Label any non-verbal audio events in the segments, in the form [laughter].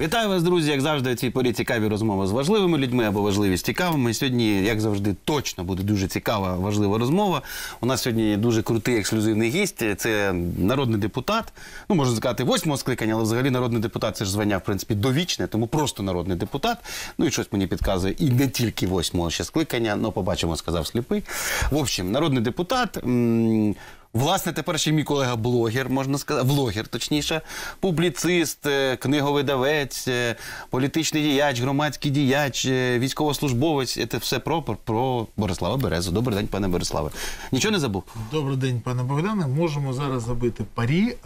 Вітаю вас, друзі! Як завжди, у цій порі цікаві розмови з важливими людьми або важливі з цікавими. Сьогодні, як завжди, точно буде дуже цікава, важлива розмова. У нас сьогодні дуже крутий ексклюзивний гість. Це народний депутат. Ну, можна сказати, восьмого скликання, але взагалі народний депутат це ж звання, в принципі, довічне, тому просто народний депутат. Ну і щось мені підказує. І не тільки восьмого ще скликання, ну побачимо, сказав сліпий. В общем, народний депутат. м, Власне, тепер ще мій колега-блогер, можна сказати, влогер, точніше, публіцист, е, книговидавець, е, політичний діяч, громадський діяч, е, військовослужбовець. Це все про, про, Борислава Березу. Добрий день, пане Бориславе. Нічого не забув? Добрий день, пане Богдане. Можемо зараз забити парі.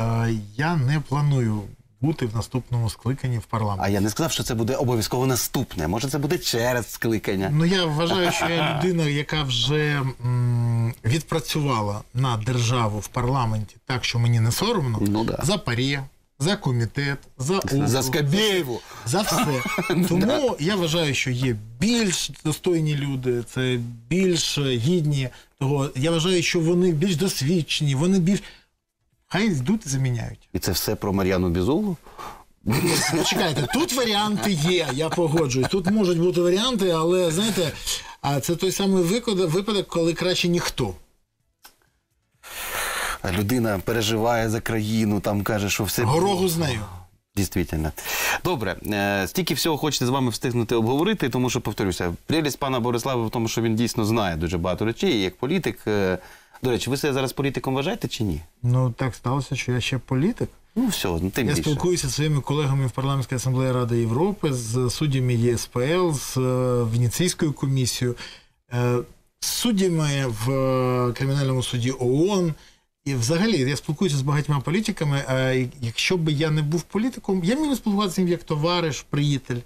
Я не планую бути в наступному скликанні в А я не сказав, що це буде обов'язково наступне. Може, це буде через скликання. Ну я вважаю, що я людина, яка вже м, відпрацювала на державу в парламенті так, що мені не соромно. Ну да. За парі, за комітет, за округ, За Скабєєву. за все. [laughs] Тому я вважаю, що є більш достойні люди, це більш гідні того. Я вважаю, що вони більш досвідчені, вони більш. Хай йдуть і заміняють. І це все про Мар'яну Бізулу? [laughs] Почекайте, тут варіанти є, я погоджуюсь. Тут можуть бути варіанти, але знаєте, а це той самий випадок, коли краще ніхто. Людина переживає за країну, там каже, що все. Горогу з нею. Дійсно. Добре, е, стільки всього хочеться з вами встигнути обговорити, тому що повторюся, прелість пана Борислава в тому, що він дійсно знає дуже багато речей, як політик. Е, До речі, ви себе зараз політиком вважаєте чи ні? Ну так сталося, що я ще політик. Ну все, ну тим Я більше. спілкуюся зі своїми колегами в парламентській асамблеї Ради Європи, з суддями ЄСПЛ, з е, Венеційською комісією, е, з суддями в е, кримінальному суді ООН. І взагалі я спілкуюся з багатьма політиками. е, Якщо б я не був політиком, я міг спілкуватися з ним як товариш, приятель.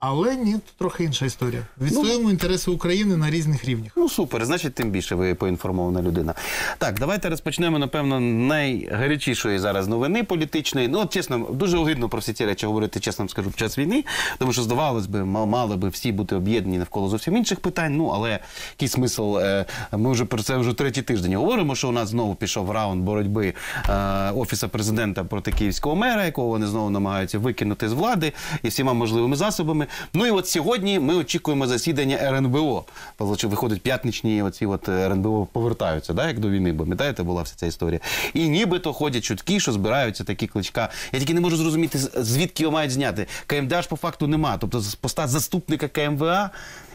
Але ні, трохи інша історія. Відстоюємо інтереси України на різних рівнях. Ну супер, значить, тим більше ви поінформована людина. Так, давайте розпочнемо, напевно, найгарячішої зараз новини політичної. Ну, от чесно, дуже огидно про всі ці речі говорити, чесно скажу, під час війни, тому що, здавалось би, мали би всі бути об'єднані навколо зовсім інших питань. Ну, але який смисл? е, Ми вже про це вже третій тиждень говоримо, що у нас знову пішов раунд боротьби е, Офіса президента проти київського мера, якого вони знову намагаються викинути з влади і всіма можливими засобами. Ну і от сьогодні ми очікуємо засідання РНБО. Виходить, п'ятничні оці от е, РНБО повертаються, да, як до війни, бо пам'ятаєте, була вся ця історія. І нібито ходять чутки, що збираються такі кличка. Я тільки не можу зрозуміти, звідки його мають зняти. КМДА ж по факту нема. Тобто поста заступника КМВА.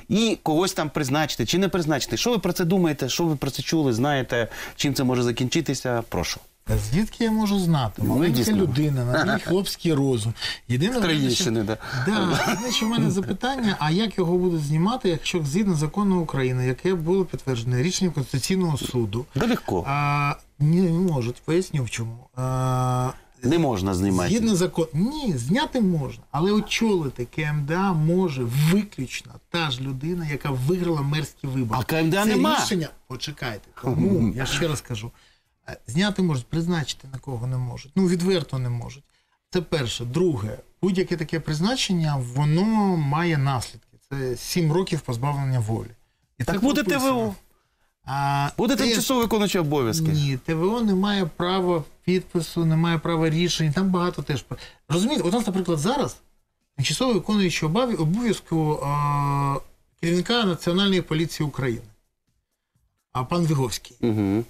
І когось там призначити чи не призначити. Що ви про це думаєте? Що ви про це чули? Знаєте, чим це може закінчитися? Прошу. Та звідки я можу знати? Ну, Маленька людина, на мій [laughs] хлопський розум. Єдине, Троєщини, да. Да, єдине, що в мене запитання, а як його будуть знімати, якщо згідно закону України, яке було підтверджене рішенням Конституційного суду, Да легко. а, не можуть, поясню в чому. А, Не можна знімати. Згідно закону, ні, зняти можна, але очолити КМДА може виключно та ж людина, яка виграла мерські вибори. А КМДА Це нема. рішення. Почекайте. Тому я ще раз кажу: зняти можуть, призначити на кого не можуть. Ну відверто не можуть. Це перше. Друге, будь-яке таке призначення, воно має наслідки. Це сім років позбавлення волі. І Так це буде. ТВО. А, Буде те, тимчасово виконуючи обов'язки. ні, ТВО не має права підпису, не має права рішень. Там багато теж. Розумієте, от у нас, наприклад, зараз тимчасово виконуючий обов'язку керівника Національної поліції України, а пан Віговський. Угу.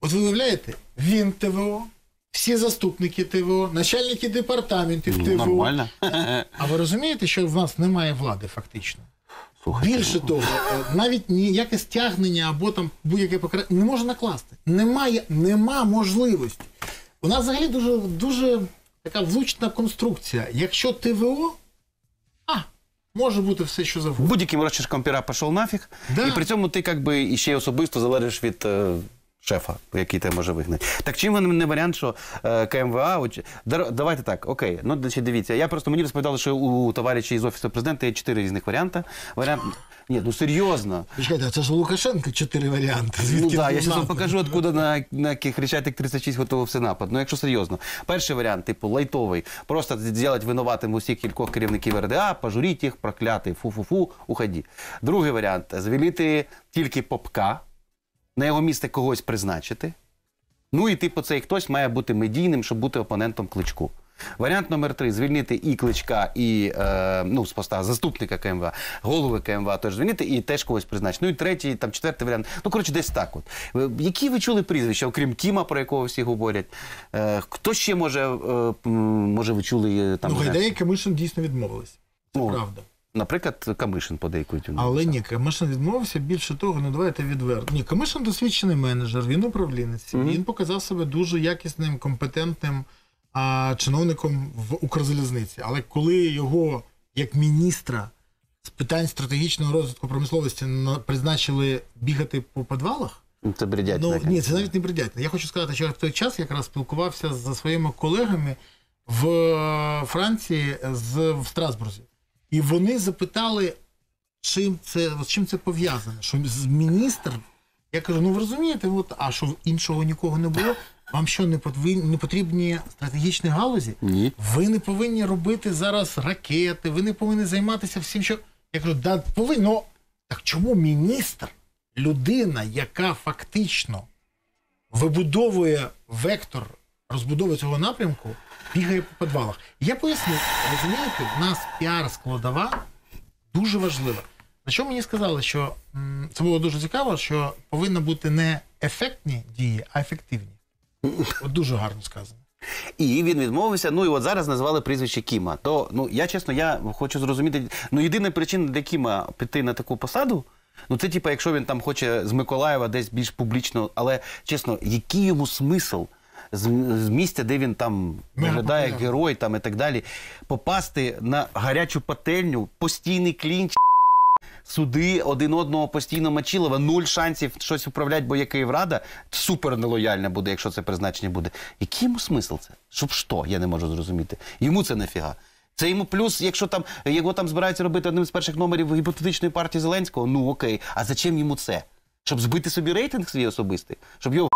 От ви уявляєте, він ТВО, всі заступники ТВО, начальники департаментів ТВО. Ну, Нормально. А ви розумієте, що в нас немає влади фактично? Слухайте, Більше того, е, навіть ніяке стягнення або там будь-яке покарання не може накласти. Немає, нема можливості. У нас взагалі дуже, дуже така влучна конструкція. Якщо ТВО, а, може бути все, що завгодно. Будь-яким розчерком пера пішов нафіг, Да. і при цьому ти як би іще особисто залежиш від е, шефа, який тебе може вигнати. Так чим він не варіант, що е, КМВА, от, дар- давайте так, окей, ну значить, дивіться, я просто мені розповідали, що у товариші із Офісу президента є чотири різних варіанти. Варіант, ні, ну серйозно. Почекайте, а це ж у Лукашенка чотири варіанти. Ну да, я зараз вам покажу, откуда на, на Хрещатик 36 готувався напад. Ну, якщо серйозно. Перший варіант, типу, лайтовий. Просто зробити винуватим усіх кількох керівників РДА, пожуріть їх, прокляти, фу-фу-фу, уході. Другий варіант звільнити тільки попка, на його місце когось призначити. Ну і типу, цей хтось має бути медійним, щоб бути опонентом кличку. Варіант номер три звільнити і кличка, і е, ну, з поста заступника КМВ, голови КМВ теж звільнити і теж когось призначити. Ну і третій, там четвертий варіант. Ну, коротше, десь так. От. Які ви чули прізвища, окрім Кіма, про якого всі говорять? Е, хто ще може, е, може ви чули е, там? ну, Гайдай і Камишин дійсно відмовились. Це О. правда. Наприклад, Камишин подейкують. він Але написав. ні, Камишин відмовився. Більше того, ну давайте відверто. Ні, Камишин досвідчений менеджер, він управлінець. Мгм. Він показав себе дуже якісним, компетентним а, чиновником в Укрзалізниці. Але коли його як міністра з питань стратегічного розвитку промисловості на- призначили бігати по підвалах, Це бредять. Ну ні, це навіть не бредятня. Я хочу сказати, що я в той час якраз спілкувався зі своїми колегами в е, Франції з в Страсбурзі. І вони запитали, чим це, з чим це пов'язано. Що міністр. Я кажу: ну ви розумієте, от, а що іншого нікого не було? Вам що не потві- не потрібні стратегічні галузі? Ні. Ви не повинні робити зараз ракети, ви не повинні займатися всім, що. Я кажу, да, повинні. Ну, так чому міністр, людина, яка фактично вибудовує вектор розбудови цього напрямку, бігає по підвалах? Я поясню, розумієте, в нас піар складова дуже важлива. На що мені сказали, що це було дуже цікаво, що повинні бути не ефектні дії, а ефективні. От дуже гарно сказано. І він відмовився. Ну і от зараз назвали прізвище Кіма. То ну я чесно, я хочу зрозуміти. Ну єдина причина для Кіма піти на таку посаду. Ну це типа, якщо він там хоче з Миколаєва десь більш публічно, але чесно, який йому смисл з, з місця, де він там виглядає як герой там і так далі, попасти на гарячу пательню, постійний клінч. Суди один одного постійно мочилова, нуль шансів щось управляти, бо є Київрада супер нелояльна буде, якщо це призначення буде. Який йому смисл це? Щоб що? Я не можу зрозуміти. Йому це нафіга. Це йому плюс, якщо там його там збираються робити одним з перших номерів гіпотетичної партії Зеленського, ну окей. А зачем йому це? Щоб збити собі рейтинг свій особистий, щоб його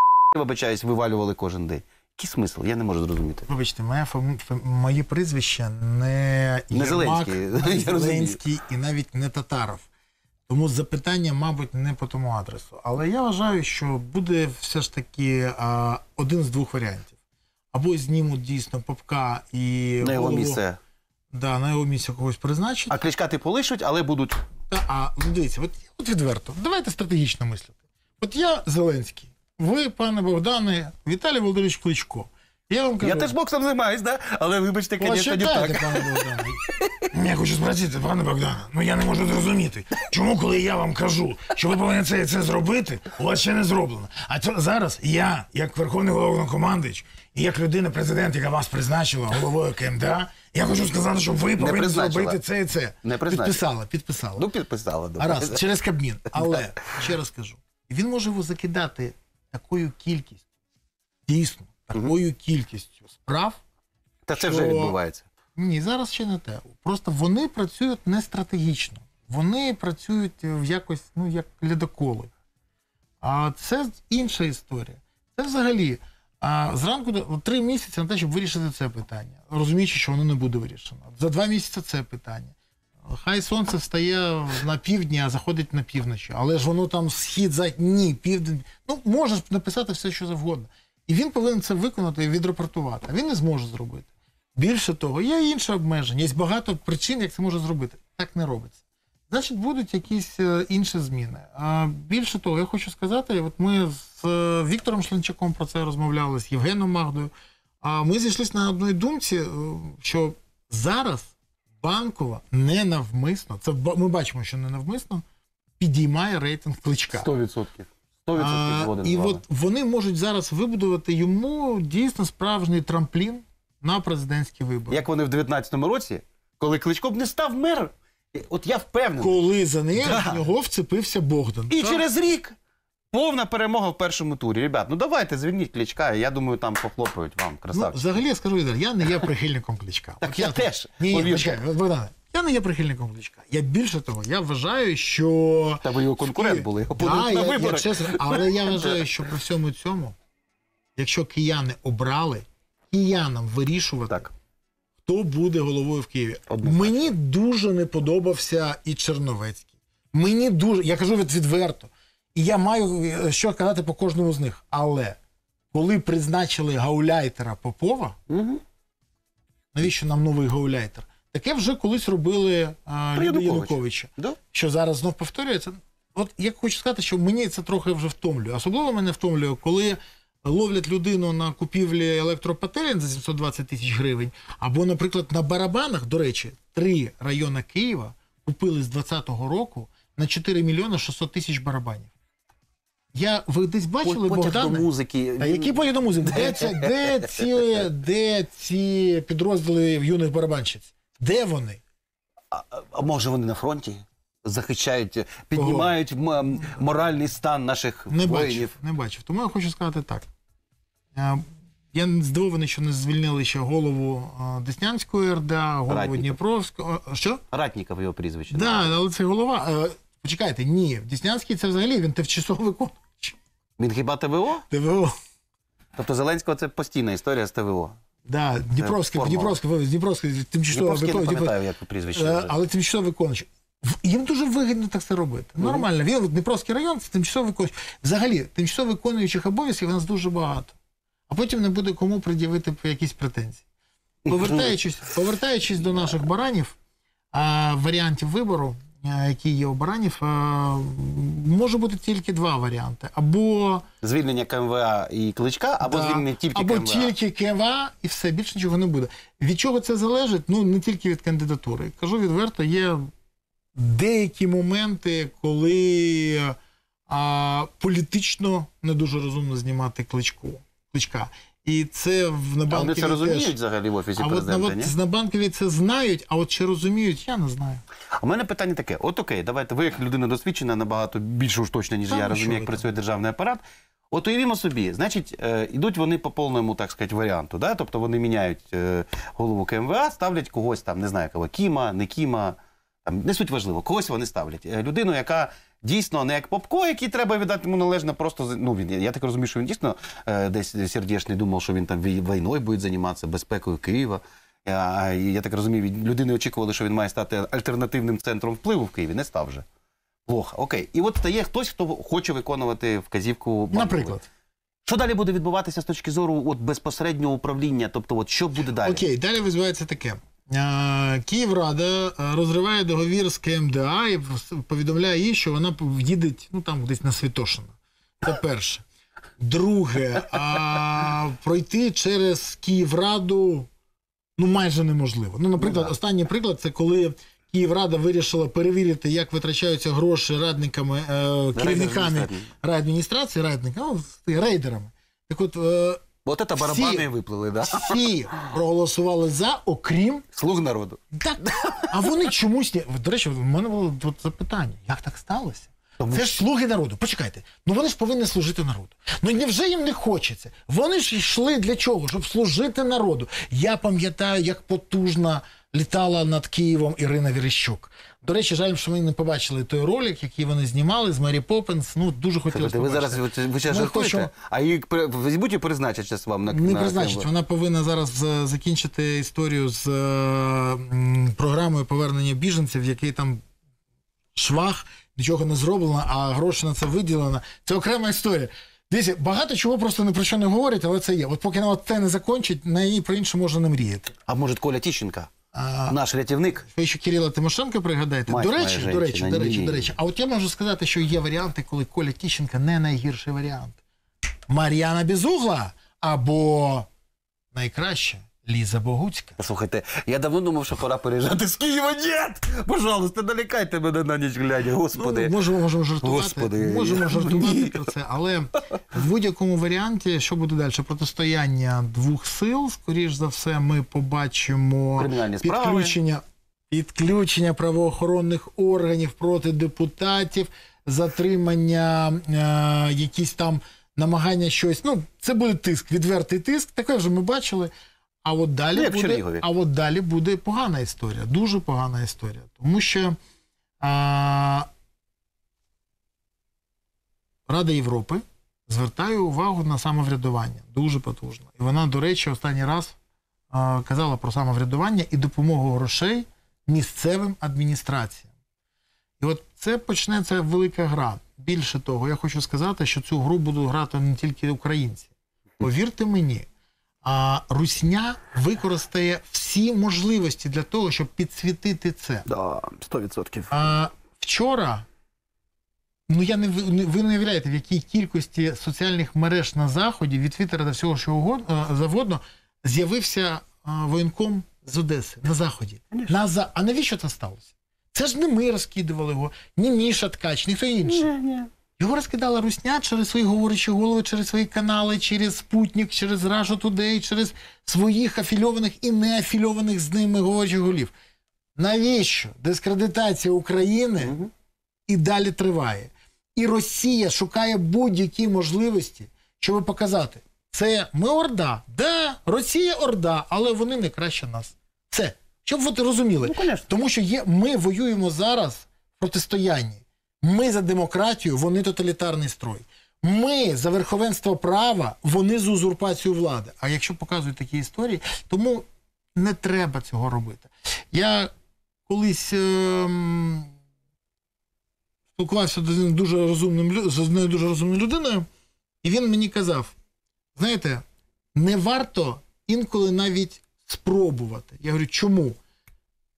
вибачаюсь, вивалювали кожен день. Який смисл? Я не можу зрозуміти. Вибачте, моє, фам... фам- моє прізвище не, Не Єрмак, Зеленський, не [laughs] я розумію. Зеленський і навіть не Татаров. Тому запитання, мабуть, не по тому адресу. Але я вважаю, що буде все ж таки а, один з двох варіантів. Або знімуть дійсно попка і На його голову- місце. Да, на його місце когось призначать. А кличка ти полишуть, але будуть. Та, а ну дивіться, от, от відверто, давайте стратегічно мислити. От я Зеленський, ви, пане Богдане, Віталій Володимирович Кличко. Я вам кажу, Я теж боксом займаюсь, да? але вибачте, звісно, не так. пане Богдане. [laughs] Я хочу спросити, пане Богдане, ну я не можу зрозуміти, чому, коли я вам кажу, що ви повинні це це зробити, у вас ще не зроблено. А це зараз я, як верховний головнокомандуючий, і як людина, президент, яка вас призначила головою КМДА, я хочу сказати, що ви повинні призначила. зробити це і це. Не призначила. підписала, підписала. Ну, підписала. добре. Раз, через Кабмін. Але ще раз кажу, він може його закидати такою кількістю, дійсно, такою кількістю справ. Та це що- вже відбувається. Ні, зараз ще не те. Просто вони працюють не стратегічно. Вони працюють в якось, ну, як ледоколи. А це інша історія. Це взагалі а, зранку три місяці на те, щоб вирішити це питання, розуміючи, що воно не буде вирішено. За два місяці це питання. Хай сонце встає на півдні, а заходить на півночі. Але ж воно там схід, захід, ні, південь. Ну, можеш написати все, що завгодно. І він повинен це виконати і відрапортувати. А він не зможе зробити. Більше того, є інше обмеження, є багато причин, як це може зробити. Так не робиться. Значить, будуть якісь е, інші зміни. А більше того, я хочу сказати, от ми з е, Віктором Шленчаком про це розмовляли, з Євгеном Магдою. А ми зійшлися на одній думці, е, що зараз банкова ненавмисно, це ми бачимо, що ненавмисно, підіймає рейтинг кличка. 100%. 100% А, згоден і от вони можуть зараз вибудувати йому дійсно справжній трамплін на президентські вибори. Як вони в 19-му році, коли Кличко б не став мер, от я впевнений. Коли за ним Да. в нього вцепився Богдан. І Так? через рік повна перемога в першому турі. Ребят, ну давайте звільніть Кличка, я думаю, там похлопають вам, Ну, взагалі я скажу, Ігор, я не є прихильником кличка. [laughs] Так От я теж, Ні, ні, повірте. почекай, Богдане, я не є прихильником кличка. Я більше того, я вважаю, що. Та ви його конкурент були, Да, опонент на я, я, виборах. чесно, але я [laughs] вважаю, що при всьому цьому, якщо кияни обрали, киянам вирішувати, Так. хто буде головою в Києві. Однозначно. Мені дуже не подобався і Черновецький. Мені дуже, я кажу від, відверто. І я маю е, що казати по кожному з них. Але коли призначили гауляйтера Попова, Угу. Навіщо нам новий гауляйтер? Таке вже колись робили а, люди. Януковича. Да? Що зараз знов повторюється. От я хочу сказати, що мені це трохи вже втомлює. Особливо мене втомлює, коли ловлять людину на купівлі електропателень за 720 тисяч гривень, або, наприклад, на барабанах, до речі, три райони Києва купили з 2020 року на 4 мільйони 600 тисяч барабанів. Я, ви десь бачили, Потяг до музики. Та які потяг до музики? Де, ці, де, ці, де ці підрозділи юних барабанщиць? Де вони? А, а може вони на фронті? Захищають, піднімають м- моральний стан наших Не воїнів. бачив, не бачив. Тому я хочу сказати так. Е, Я здивований, що не звільнили ще голову е, Деснянської РДА, голову Ратніков. Дніпровського. А, Що? Ратніков його прізвище. Да, але це голова. Е, Почекайте, ні, Деснянський це взагалі він тимчасово виконуючий. Він хіба ТВО? ТВО. Тобто Зеленського це постійна історія з ТВО. Да, Дніпровський, формула. Дніпровський, Дніпровський тимчасово Дніпровський я не виконуючий. пам'ятаю, як прізвище. Е, але тимчасово виконуючий. В- Їм дуже вигідно так це робити. Нормально. Він Дніпровський район це тимчасово виконуючий. Взагалі, тимчасово виконуючих обов'язків у нас дуже багато. А потім не буде кому пред'явити якісь претензії. Повертаючись, повертаючись до наших баранів, а, варіантів вибору, які є у баранів, може бути тільки два варіанти. Або, Звільнення КМВА і Кличка, або да, звільнення тільки або КМВА. тільки КМВА, і все, більше нічого не буде. Від чого це залежить? Ну, не тільки від кандидатури. Кажу відверто, є деякі моменти, коли а, політично не дуже розумно знімати кличку, кличка. І це в А вони це розуміють теж. взагалі в офісі А от, президента, ні? от на банкові це знають, а от чи розуміють, я не знаю. У мене питання таке: от окей, давайте ви як людина досвідчена, набагато більше уж точно, ніж Та я ну, розумію, як працює державний апарат. От уявімо собі, значить, е, ідуть вони по повному, так сказати, варіанту. Да? Тобто вони міняють е, голову КМВА, ставлять когось там, не знаю кого, Кіма, не Кіма, там, не суть важливо, когось вони ставлять. Е, людину, яка дійсно не як Попко, який треба віддати йому належно, просто ну, він, я так розумію, що він дійсно е, десь сердечний думав, що він там війною буде займатися, безпекою Києва. І я так розумію, людини очікували, що він має стати альтернативним центром впливу в Києві. Не став вже. Плохо. Окей. І от стає хтось, хто хоче виконувати вказівку. Банкової. Наприклад. Що далі буде відбуватися з точки зору от, безпосереднього управління? Тобто, от, що буде далі? Окей, далі відбувається таке. А, Київрада е, розриває договір з КМДА і повідомляє їй, що вона їде ну, там десь на Святошино. Це перше. Друге, а, пройти через Київраду ну, майже неможливо. Ну, наприклад, Ну, останній приклад це коли Київрада вирішила перевірити, як витрачаються гроші радниками, е, керівниками адміністрації. райадміністрації, радниками, ну, рейдерами. Так от, е, От це Всі- барабани виплили, да? всі проголосували за, окрім Слуг народу. так. А вони чомусь. До речі, в мене було тут запитання: як так сталося? Тому Це ж слуги народу. Почекайте. Ну вони ж повинні служити народу. Ну невже їм не хочеться? Вони ж йшли для чого? Щоб служити народу. Я пам'ятаю, як потужно літала над Києвом Ірина Вірищук. До речі, жаль, що ми не побачили той ролик, який вони знімали з Мері Поппенс. Ну дуже хотілося. Ви зараз ви, ви зараз Ми жартуєте, хочемо- а її при- візьмуть і призначать зараз вам на Не на призначить. Вона повинна зараз е, закінчити історію з е, м, програмою повернення біженців, в якій там швах, нічого не зроблено, а гроші на це виділено. Це окрема історія. Дивіться, багато чого просто не про що не говорять, але це є. От поки вона це не закінчить, на її про інше можна не мріяти. А може Коля Тіщенка? А, Наш рятівник? ви ще Кирила Тимошенко пригадаєте? Мать до речі, до речі, до речі, ні. до речі. А от я можу сказати, що є варіанти, коли Коля Тіщенка не найгірший варіант. Мар'яна Безугла або найкраще Ліза Богуцька. Слухайте, я давно думав, що пора переїжджати з Києва. Ні! Пожалуйста, налякайте мене на ніч глядя, господи. Ну, можемо, можемо жартувати. Господи. Можемо жартувати Ні. про це, але в будь-якому варіанті, що буде далі? Протистояння двох сил, скоріш за все, ми побачимо підключення, підключення правоохоронних органів проти депутатів, затримання, е, якісь там намагання щось. Ну, це буде тиск, відвертий тиск. Таке вже ми бачили. А от далі Ну, як буде, Чернігові. а от далі буде погана історія, дуже погана історія. Тому що а, Рада Європи звертає увагу на самоврядування дуже потужно. І вона, до речі, останній раз а, казала про самоврядування і допомогу грошей місцевим адміністраціям. І от це почнеться велика гра. Більше того, я хочу сказати, що цю гру будуть грати не тільки українці. Повірте мені, А Русня використає всі можливості для того, щоб підсвітити це. Да, 100%. А вчора, ну я не ви не- уявляєте, в якій кількості соціальних мереж на заході від Твіттера до всього, що угодно е, завгодно, з'явився е, воєнком з Одеси на заході. На за... А навіщо це сталося? Це ж не ми розкидували його, ні Міша Ткач, ніхто інший. Його розкидала русня через свої говорячі голови, через свої канали, через Спутник, через Russia Today, через своїх афільованих і неафільованих з ними говорячих голів. Навіщо дискредитація України і далі триває? І Росія шукає будь-які можливості, щоб показати, це ми Орда. Да, Росія Орда, але вони не краще нас. Це. Щоб ви розуміли. Ну. Тому що є, ми воюємо зараз в протистоянні. Ми за демократію, вони тоталітарний строй. Ми за верховенство права, вони за узурпацію влади. А якщо показують такі історії, тому не треба цього робити. Я колись ем, спілкувався з дуже розумним з одною дуже розумною людиною, і він мені казав: знаєте, не варто інколи навіть спробувати. Я говорю, чому?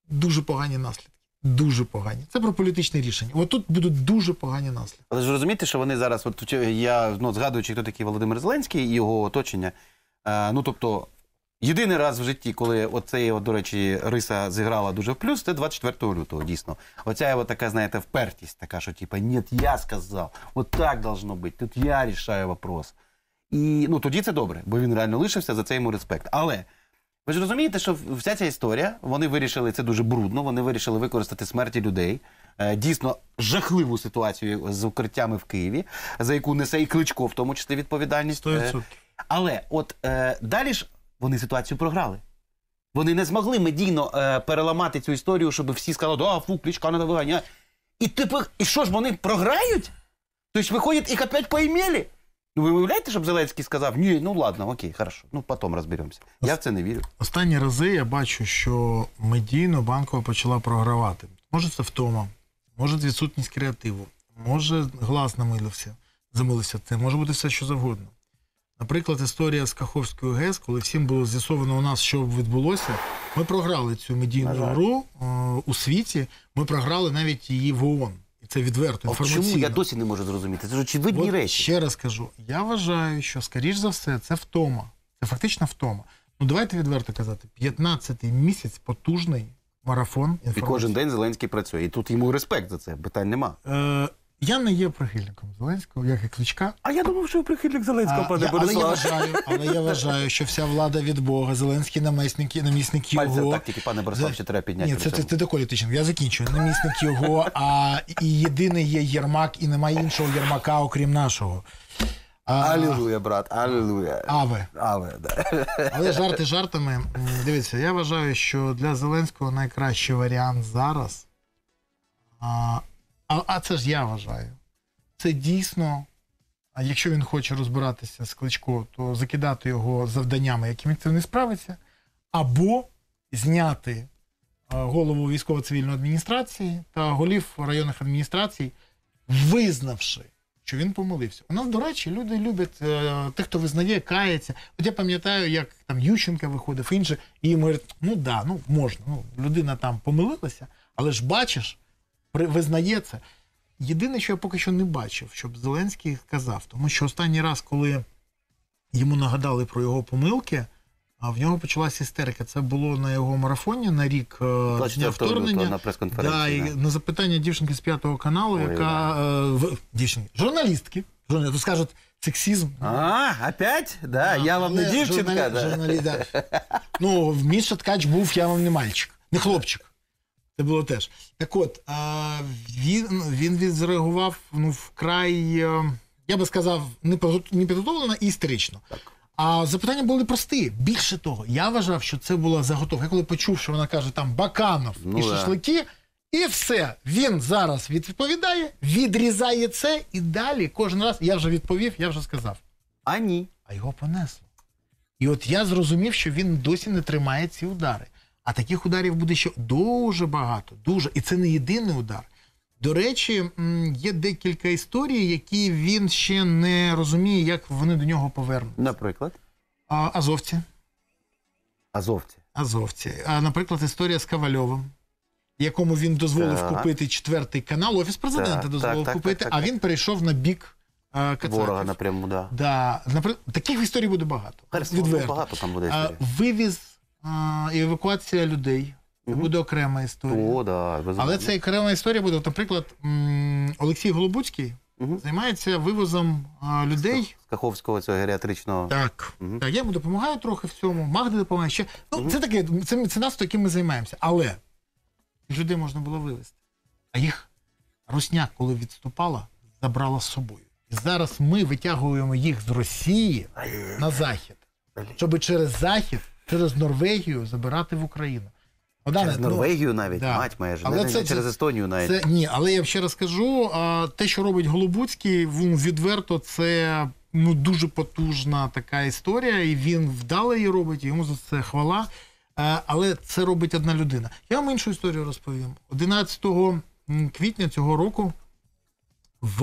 Дуже погані наслідки. Дуже погані. Це про політичне рішення. От тут будуть дуже погані наслідки. Але ж розумієте, що вони зараз, от я ну, згадуючи, хто такий Володимир Зеленський і його оточення. Е, ну тобто, єдиний раз в житті, коли оцей, от, до речі, риса зіграла дуже в плюс, це 24 лютого, дійсно. Оця його така, знаєте, впертість, така, що типа, ні, я сказав, от так должно бути, тут я рішаю вопрос. І ну тоді це добре, бо він реально лишився, за це йому респект. Але ви ж розумієте, що вся ця історія, вони вирішили це дуже брудно, вони вирішили використати смерті людей. Е, Дійсно жахливу ситуацію з укриттями в Києві, за яку несе і Кличко, в тому числі відповідальність. 100%. Е, Але от е, далі ж вони ситуацію програли. Вони не змогли медійно переламати цю історію, щоб всі сказали, да, фу, кличка надо виганяти. І типу, і що ж вони програють? Тобто виходить, їх опять поімели? Ну ви уявляєте, щоб Зеленський сказав, ні, ну ладно, окей, хорошо, ну потім розберемося. Я в це не вірю. Останні рази я бачу, що медійно банкова почала програвати. Може, це втома, може відсутність креативу, може глаз намилився, замилився. Це може бути все, що завгодно. Наприклад, історія з Каховською ГЕС, коли всім було з'ясовано у нас, що відбулося, ми програли цю медійну гру е, у світі. Ми програли навіть її в ООН. Це відверто, А чому я досі не можу зрозуміти? Це ж очевидні От речі. Ще раз кажу, я вважаю, що, скоріш за все, це втома. Це фактично втома. Ну давайте відверто казати, 15-й місяць потужний марафон І кожен день Зеленський працює. І тут йому респект за це, питань нема. Е, я не є прихильником Зеленського, як і Кличка. А я думав, що ви прихильник А, Зеленського, я, але, я вважаю, але я вважаю, що вся влада від Бога, Зеленський намісник, намісник Пальцем його. так тільки, пане Борислав, ще треба підняти. Ні, це, це, це доколі. Я закінчую. Намісник його, а і єдиний є Єрмак, і немає іншого Єрмака, окрім нашого. А, Алілуя, брат, алілуя. Аве. Аве, да. Але жарти жартами. Дивіться, я вважаю, що для Зеленського найкращий варіант зараз. А, а, а це ж я вважаю. Це дійсно, а якщо він хоче розбиратися з Кличко, то закидати його завданнями, якими це не справиться, або зняти голову військово-цивільної адміністрації та голів районних адміністрацій, визнавши, що він помилився. У нас, до речі, люди люблять е, тих, хто визнає, кається. От я пам'ятаю, як там Ющенка виходив, інше, і йому говорять, ну да, ну можна, ну людина там помилилася, але ж бачиш, визнає це. Єдине, що я поки що не бачив, щоб Зеленський сказав, тому що останній раз, коли йому нагадали про його помилки, а в нього почалася істерика. Це було на його марафоні на рік е, 24 дня вторгнення. на прес-конференції, Да, да. на запитання дівчинки з п'ятого каналу, Ой, яка е, в, дівчинки, журналістки, журналістки, скажуть сексізм. А, опять? Да, я вам не дівчинка. журналі- да. журналі- да. Ну, Міша Ткач був я вам не мальчик, не хлопчик. Це було теж. Так от, а, він, він відреагував ну, вкрай, е, я би сказав, не підготовлено і істерично. А запитання були прості. Більше того, я вважав, що це була заготовка. Я коли почув, що вона каже там Баканов Ну і да. шашлики, і все. Він зараз відповідає, відрізає це, і далі кожен раз я вже відповів, я вже сказав. А ні. А його понесло. І от я зрозумів, що він досі не тримає ці удари. А таких ударів буде ще дуже багато. Дуже. І це не єдиний удар. До речі, є декілька історій, які він ще не розуміє, як вони до нього повернуть. Наприклад. А, азовці. Азовці. азовці. А, наприклад, історія з Ковальовим, якому він дозволив Так. купити четвертий канал. Офіс президента Так, дозволив так, так, купити, так, а так. він перейшов на бік а, Кацапів. Ворога напряму, да. Да. Наприклад, таких історій буде багато. Зараз Відверто. багато там буде А, вивіз а, і евакуація людей. Це Мгм. буде окрема історія. О, да, безумовно. Але це окрема історія буде. От, Наприклад, м, Олексій Голобуцький Мгм. займається вивозом а, людей. з Каховського цього геріатричного. Так. Мгм. так, я йому допомагаю трохи в цьому, Магда допомагає ще. Ну, це таке, це меценатство, яким ми займаємося. Але їх людей можна було вивезти. А їх Русня, коли відступала, забрала з собою. І зараз ми витягуємо їх з Росії на захід, щоб через захід, через Норвегію забирати в Україну. Богдане, Через ну, Норвегію навіть, да. мать моя ж, Але не, не через це- Естонію навіть. Це ні, але я ще раз кажу, а, те, що робить Голобуцький, він відверто це ну дуже потужна така історія, і він вдало її робить, і йому за це хвала. Е, Але це робить одна людина. Я вам іншу історію розповім. 11 квітня цього року в,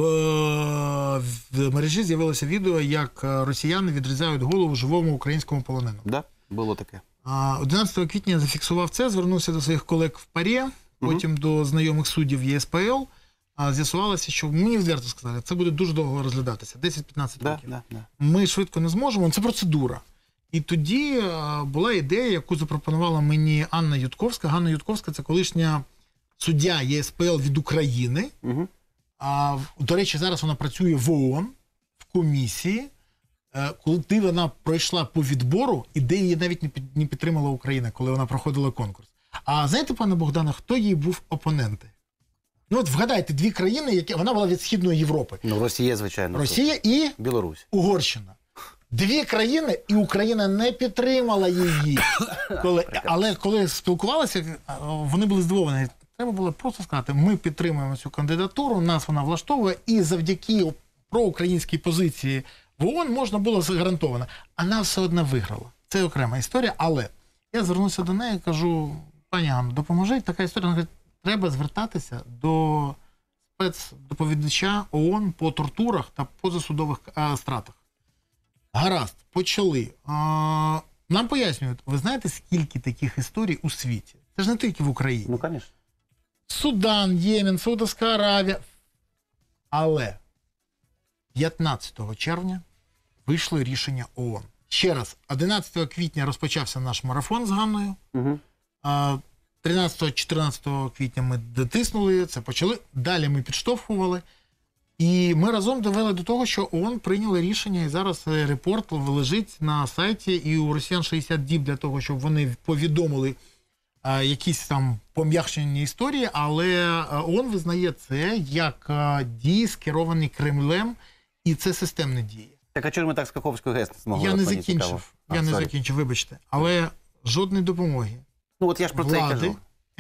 в мережі з'явилося відео, як е, росіяни відрізають голову живому українському полоненому. Да, було таке. А, 11 квітня я зафіксував це, звернувся до своїх колег в ПАРЄ, потім до знайомих суддів ЄСПЛ. А з'ясувалося, що мені відверто сказали, це буде дуже довго розглядатися 10-15 Да, років. да, да. Ми швидко не зможемо, це процедура. І тоді була ідея, яку запропонувала мені Анна Ютковська. Ганна Ютковська це колишня суддя ЄСПЛ від України. Угу. А, до речі, зараз вона працює в ООН в комісії. Е, Коли вона пройшла по відбору, і де її навіть не не підтримала Україна, коли вона проходила конкурс. А знаєте, пане Богдане, хто їй був опоненти? Ну от вгадайте, дві країни, які вона була від Східної Європи: Ну, Росія, звичайно. Росія і Білорусь. Угорщина. Дві країни, і Україна не підтримала її. [coughs] Коли, але коли спілкувалися, вони були здивовані. Треба було просто сказати: ми підтримуємо цю кандидатуру, нас вона влаштовує, і завдяки проукраїнській позиції в ООН можна було гарантовано. А вона все одно виграла. Це окрема історія. Але я звернувся до неї і кажу: пані Ганно, допоможіть. Така історія. Вона говорить, треба звертатися до спецдоповідача ООН по тортурах та позасудових е, стратах. Гаразд, почали. А, нам пояснюють, ви знаєте, скільки таких історій у світі? Це ж не тільки в Україні. Ну, звісно. Судан, Ємен, Саудовська Аравія. Але 15 червня вийшло рішення ООН. Ще раз, 11 квітня розпочався наш марафон з Ганною. Угу. 13-14 квітня ми дотиснули це, почали. Далі ми підштовхували. І ми разом довели до того, що ООН прийняли рішення, і зараз е, репорт лежить на сайті, і у росіян 60 діб для того, щоб вони повідомили а, якісь там пом'якшені історії, але е, ООН визнає це як дії, скеровані Кремлем, і це системні дії. Так, а чому ми так з Каховської ГЕС не змогли? Я не закінчив. цікаво. Я А, не sorry. закінчив, вибачте. Але жодної допомоги Ну, от я ж про це влади, кажу.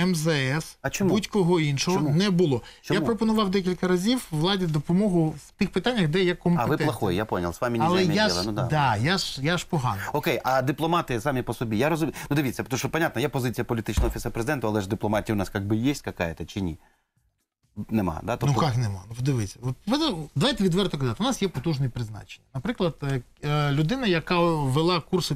МЗС, А чому? будь-кого іншого Чому? не було. Чому? Я пропонував декілька разів владі допомогу в тих питаннях, де є А, компетенція. ви плохой, я понял. З вами не Але иметь я ж, Ну, да. да, я ж, я ж погано. Окей, а дипломати самі по собі. Я розумію. Ну дивіться, тому що, понятно, є позиція політичного офісу президента, але ж дипломатія у нас як би є какая-то чи ні? Нема, да? Ну як нема? Ну ви- давайте відверто казати. У нас є потужне призначення. Наприклад, е, е, людина, яка вела курси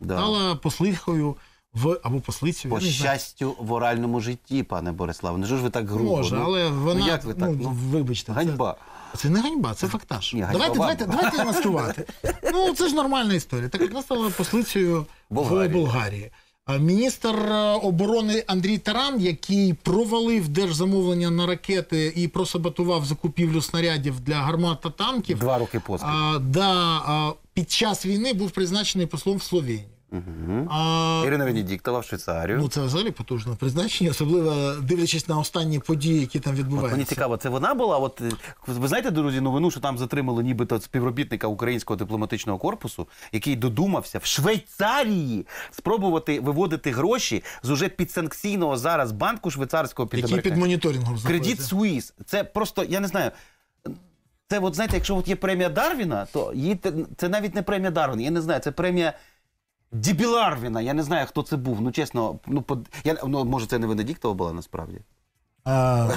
да. стала послихою в або послицею. По щастю, в оральному житті, пане Бориславе. Не ж ви так грубо. Може, ну, але вона ну, як ви так? ну, Ну, вибачте, ганьба. Це не ганьба, це фактаж. Ні, ганьба давайте, давайте, давайте [laughs] маскувати. Ну, це ж нормальна історія. Так вона стала послицею в Болгарії. Міністр е, оборони Андрій Таран, який провалив держзамовлення на ракети і просаботував закупівлю снарядів для гармат та танків, Два роки поспіль. а, да, а, під час війни був призначений послом в Словенію. Угу. А, Ірина Венедіктова в Швейцарію. ну, це взагалі потужне призначення, особливо дивлячись на останні події, які там От відбуваються. мені цікаво, це вона була? От е, ви знаєте, друзі, новину, що там затримали нібито співробітника українського дипломатичного корпусу, який додумався в Швейцарії спробувати виводити гроші з уже підсанкційного зараз банку швейцарського під Які під моніторингом Кредит. Суїс. Це просто, я не знаю. Це, от знаєте, якщо от є премія Дарвіна, то її це навіть не премія Дарвіна. Я не знаю, це премія Дібіларвіна. Я не знаю, хто це був. Ну, чесно, ну, под... я, ну може, це не Венедіктова була насправді. А,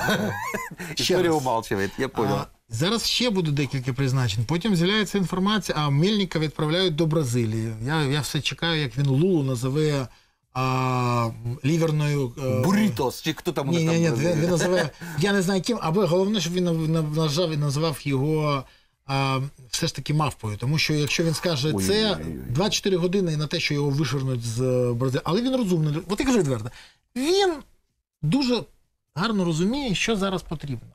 [laughs] Історія умалчує, я понял. Зараз ще буде декілька призначень. Потім з'являється інформація, а Мельника відправляють до Бразилії. Я, я все чекаю, як він Лулу назове а, ліверною. е, Бурітос, чи хто там у Ні, ні, ні, він, він називає, я не знаю ким, аби головне, щоб він нав- нажав і назвав його а, все ж таки мавпою. Тому що якщо він скаже Ой, це ой, ой. 24 години на те, що його вишвернуть з е, Бразилії. Але він розумний. От я кажу відверто, він дуже гарно розуміє, що зараз потрібно.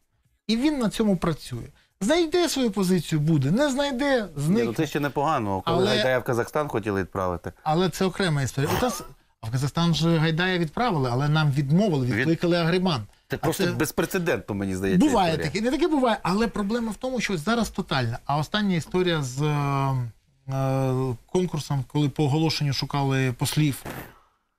І він на цьому працює. Знайде свою позицію, буде, не знайде, Ні, зникне. ну це ще непогано. Коли Але- Гайдая в Казахстан хотіли відправити. Але це окрема історія. У нас а в Казахстан же Гайдая відправили, але нам відмовили, Від- відкликали агриман. Це А просто безпрецедентно, мені здається. Буває історія. таке, не таке буває, але проблема в тому, що зараз тотальна. А остання історія з е, е, конкурсом, коли по оголошенню шукали послів.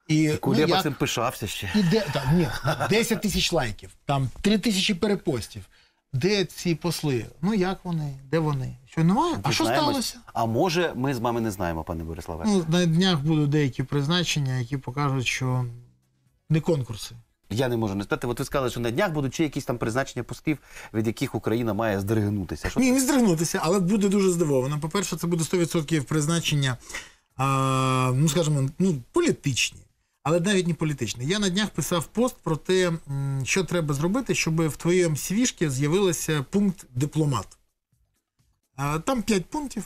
І, Кулеба ну, як- цим пишався ще. і де, та, ні, 10 тисяч лайків, там 3 тисячі перепостів. Де ці посли? Ну як вони? Де вони? Що немає? А що сталося? А може, ми з вами не знаємо, пане Бориславе. Ну, на днях будуть деякі призначення, які покажуть, що не конкурси. Я не можу не спитати. От ви сказали, що на днях будуть ще якісь там призначення постів, від яких Україна має здригнутися. Що Ні, не здригнутися, але буде дуже здивовано. По-перше, це буде 100% призначення, а, ну скажімо, ну, політичні. Але навіть не політичні. Я на днях писав пост про те, що треба зробити, щоб в твоєму свіжці з'явився пункт дипломат. Там 5 пунктів.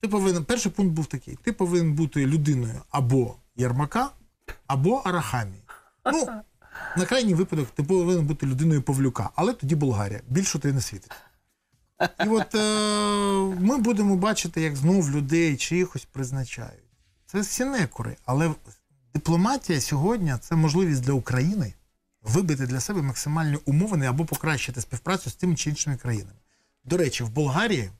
Ти повинен, перший пункт був такий: ти повинен бути людиною або Єрмака, або Арахамії. Ну, на крайній випадок ти повинен бути людиною Павлюка, але тоді Болгарія. Більше ти не світить. І от е, ми будемо бачити, як знов людей чиїхось призначають. Це сінекури. Але дипломатія сьогодні це можливість для України вибити для себе максимальні умови або покращити співпрацю з тими чи іншими країнами. До речі, в Болгарії